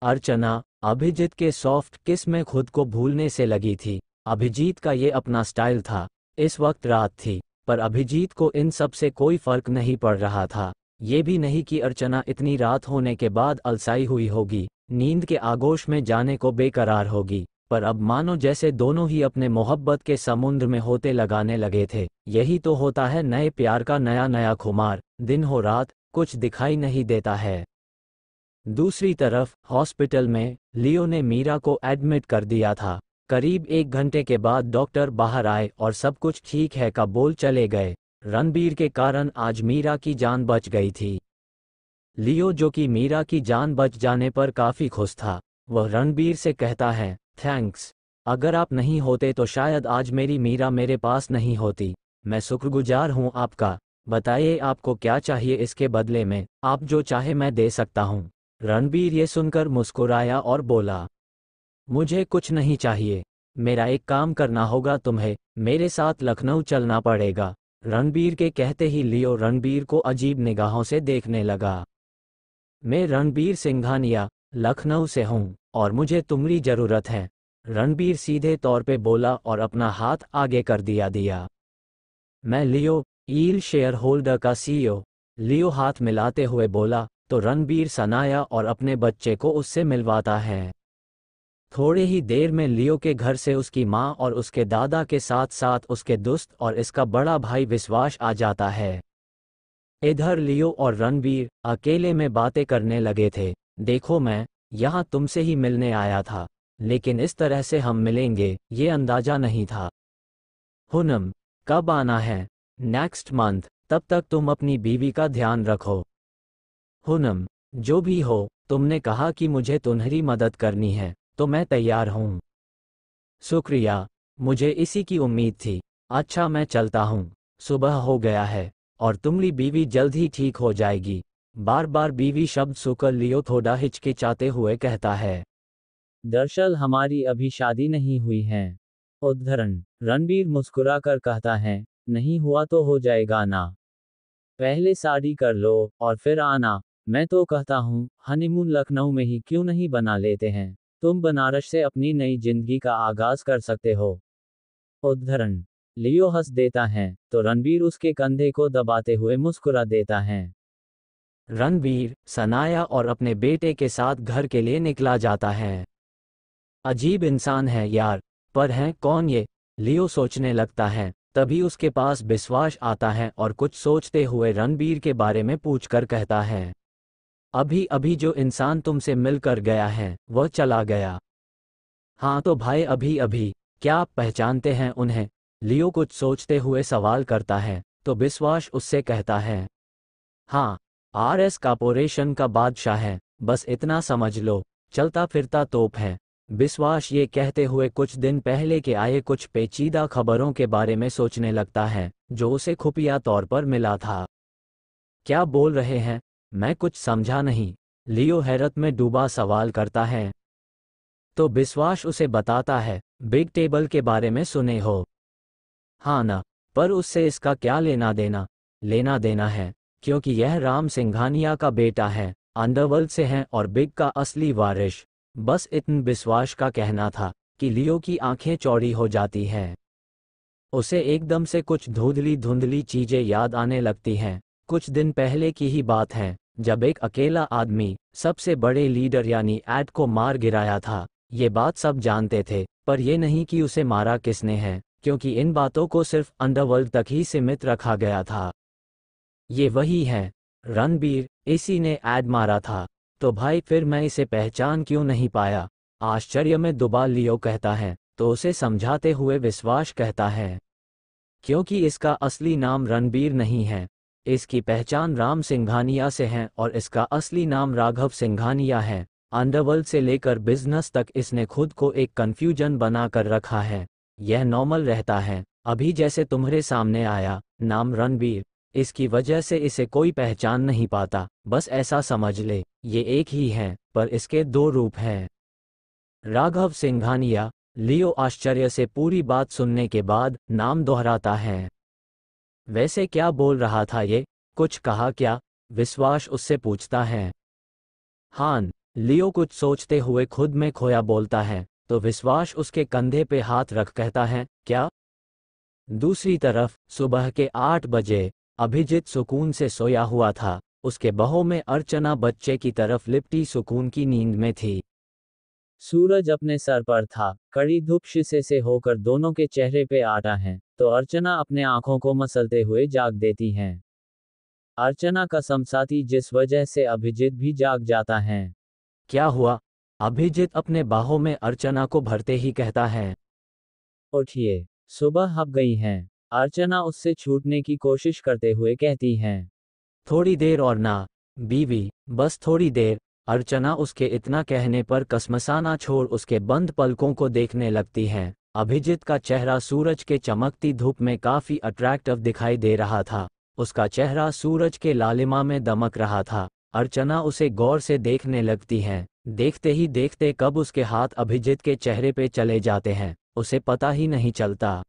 अर्चना, अभिजीत के सॉफ्ट किसमें खुद को भूलने से लगी थी। अभिजीत का ये अपना स्टाइल था। इस वक्त रात थी, पर अभिजीत को इन सबसे कोई फ़र्क नहीं पड़ रहा था। ये भी नहीं कि अर्चना इतनी रात होने के बाद अलसाई हुई होगी, नींद के आगोश में जाने को बेकरार होगी। पर अब मानो जैसे दोनों ही अपने मोहब्बत के समुद्र में होते लगाने लगे थे, यही तो होता है नए प्यार का नया नया खुमार, दिन हो रात, कुछ दिखाई नहीं देता है। दूसरी तरफ़, हॉस्पिटल में, लियो ने मीरा को एडमिट कर दिया था। करीब एक घंटे के बाद डॉक्टर बाहर आए और सब कुछ ठीक है का बोल चले गए। रणबीर के कारण आज मीरा की जान बच गई थी। लियो जो कि मीरा की जान बच जाने पर काफ़ी खुश था। वह रणबीर से कहता है, थैंक्स। अगर आप नहीं होते तो शायद आज मेरी मीरा मेरे पास नहीं होती। मैं शुक्रगुजार हूँ आपका। बताइए आपको क्या चाहिए इसके बदले में? आप जो चाहे मैं दे सकता हूँ। रणबीर ये सुनकर मुस्कुराया और बोला, मुझे कुछ नहीं चाहिए। मेरा एक काम करना होगा तुम्हें। मेरे साथ लखनऊ चलना पड़ेगा। रणबीर के कहते ही लियो रणबीर को अजीब निगाहों से देखने लगा। मैं रणबीर सिंघानिया। लखनऊ से हूँ और मुझे तुम्हारी ज़रूरत है। रणबीर सीधे तौर पे बोला और अपना हाथ आगे कर दिया दिया। मैं लियो, ईल शेयर होल्डर का सीईओ, लियो हाथ मिलाते हुए बोला तो रणबीर सनाया और अपने बच्चे को उससे मिलवाता है। थोड़े ही देर में लियो के घर से उसकी माँ और उसके दादा के साथ साथ उसके दोस्त और इसका बड़ा भाई विश्वास आ जाता है। इधर लियो और रणबीर अकेले में बातें करने लगे थे। देखो मैं यहाँ तुमसे ही मिलने आया था, लेकिन इस तरह से हम मिलेंगे, ये अंदाज़ा नहीं था। हुनम, कब आना है? नेक्स्ट मंथ तब तक तुम अपनी बीवी का ध्यान रखो। हुनम, जो भी हो, तुमने कहा कि मुझे तुम्हारी मदद करनी है तो मैं तैयार हूँ। शुक्रिया, मुझे इसी की उम्मीद थी। अच्छा मैं चलता हूँ। सुबह हो गया है, और तुम्हारी बीवी जल्द ही ठीक हो जाएगी। बार बार बीवी शब्द सुकर लियो थोड़ा हिचकिचाते हुए कहता है, दरअसल हमारी अभी शादी नहीं हुई है। उद्धरण, रणबीर मुस्कुरा कर कहता है, नहीं हुआ तो हो जाएगा ना। पहले शादी कर लो और फिर आना। मैं तो कहता हूँ हनीमून लखनऊ में ही क्यों नहीं बना लेते हैं? तुम बनारस से अपनी नई ज़िंदगी का आगाज़ कर सकते हो। उद्धरण, लियो हंस देता है। तो रणबीर उसके कंधे को दबाते हुए मुस्कुरा देता है। रणबीर सनाया और अपने बेटे के साथ घर के लिए निकला जाता है। अजीब इंसान है यार, पर है कौन ये? लियो सोचने लगता है। तभी उसके पास विश्वास आता है और कुछ सोचते हुए रणबीर के बारे में पूछकर कहता है। अभी अभी जो इंसान तुमसे मिलकर गया है, वह चला गया। हाँ तो भाई, अभी अभी, क्या आप पहचानते हैं उन्हें? लियो कुछ सोचते हुए सवाल करता है तो विश्वास उससे कहता है। हाँ आर एस का बादशाह है। बस इतना समझ लो, चलता फिरता तोप है। विश्वास ये कहते हुए कुछ दिन पहले के आए कुछ पेचीदा खबरों के बारे में सोचने लगता है, जो उसे खुफिया तौर पर मिला था। क्या बोल रहे हैं? मैं कुछ समझा नहीं। लियो हैरत में डूबा सवाल करता है। तो विश्वास उसे बताता है, बिग टेबल के बारे में सुने हो। हाँ ना, पर उससे इसका क्या लेना देना? लेना देना है। क्योंकि यह राम सिंघानिया का बेटा है अंडरवर्ल्ड से है और बिग का असली वारिश बस इतन विश्वास का कहना था कि लियो की आँखें चौड़ी हो जाती हैं। उसे एकदम से कुछ धुंधली धुंधली चीज़ें याद आने लगती हैं। कुछ दिन पहले की ही बात है, जब एक अकेला आदमी, सबसे बड़े लीडर यानी एड को मार गिराया था। ये बात सब जानते थे, पर ये नहीं कि उसे मारा किसने है, क्योंकि इन बातों को सिर्फ़ अंडरवर्ल्ड तक ही सीमित रखा गया था। ये वही है। रणबीर, इसी ने एड मारा था। तो भाई फिर मैं इसे पहचान क्यों नहीं पाया? आश्चर्य में दुबा लियो कहता है तो उसे समझाते हुए विश्वास कहता है। क्योंकि इसका असली नाम रणबीर नहीं है। इसकी पहचान राम सिंघानिया से है और इसका असली नाम राघव सिंघानिया है। अंडरवर्ल्ड से लेकर बिज़नेस तक इसने खुद को एक कंफ्यूजन बना कर रखा है। यह नॉर्मल रहता है। अभी जैसे तुम्हारे सामने आया, नाम रणबीर। इसकी वजह से इसे कोई पहचान नहीं पाता। बस ऐसा समझ ले, ये एक ही है, पर इसके दो रूप हैं। राघव सिंघानिया, लियो आश्चर्य से पूरी बात सुनने के बाद नाम दोहराता है। वैसे क्या बोल रहा था ये? कुछ कहा क्या? विश्वास उससे पूछता है। हान, लियो कुछ सोचते हुए खुद में खोया बोलता है तो विश्वास उसके कंधे पे हाथ रख कहता है, क्या? दूसरी तरफ़, सुबह के आठ बजे अभिजीत सुकून से सोया हुआ था। उसके बहों में अर्चना बच्चे की तरफ़ लिपटी सुकून की नींद में थी। सूरज अपने सर पर था। कड़ी धूप शीशे से होकर दोनों के चेहरे पे आता है तो अर्चना अपने आँखों को मसलते हुए जाग देती हैं। अर्चना का समसाती जिस वजह से अभिजीत भी जाग जाता है। क्या हुआ? अभिजीत अपने बाहों में अर्चना को भरते ही कहता है, उठिए, सुबह हब गई हैं। अर्चना उससे छूटने की कोशिश करते हुए कहती हैं। थोड़ी देर और ना, बीवी, बस थोड़ी देर, अर्चना उसके इतना कहने पर कसमसाना छोड़ उसके बंद पलकों को देखने लगती हैं। अभिजीत का चेहरा सूरज के चमकती धूप में काफ़ी अट्रैक्टिव दिखाई दे रहा था। उसका चेहरा सूरज के लालिमा में दमक रहा था। अर्चना उसे गौर से देखने लगती है। देखते ही देखते कब उसके हाथ अभिजीत के चेहरे पे चले जाते हैं। उसे पता ही नहीं चलता।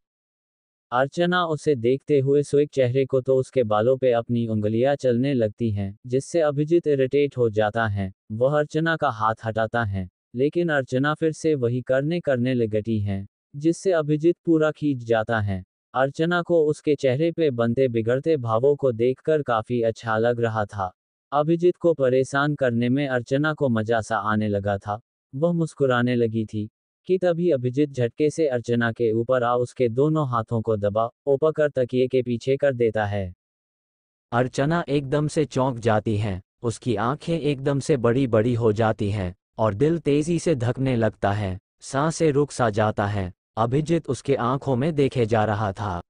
अर्चना उसे देखते हुए स्विक चेहरे को तो उसके बालों पे अपनी उंगलियाँ चलने लगती हैं, जिससे अभिजीत इरिटेट हो जाता है, वह अर्चना का हाथ हटाता है, लेकिन अर्चना फिर से वही करने करने लगती है, जिससे अभिजीत पूरा खींच जाता है। अर्चना को उसके चेहरे पे बनते बिगड़ते भावों को देखकर काफ़ी अच्छा लग रहा था। अभिजीत को परेशान करने में अर्चना को मज़ा सा आने लगा था, वह मुस्कुराने लगी थी। कि तभी अभिजीत झटके से अर्चना के ऊपर आ उसके दोनों हाथों को दबा ओपकर तकिए के पीछे कर देता है। अर्चना एकदम से चौंक जाती है, उसकी आँखें एकदम से बड़ी बड़ी हो जाती हैं, और दिल तेज़ी से धकने लगता है, साँसें रुक सा जाता है। अभिजीत उसके आँखों में देखे जा रहा था।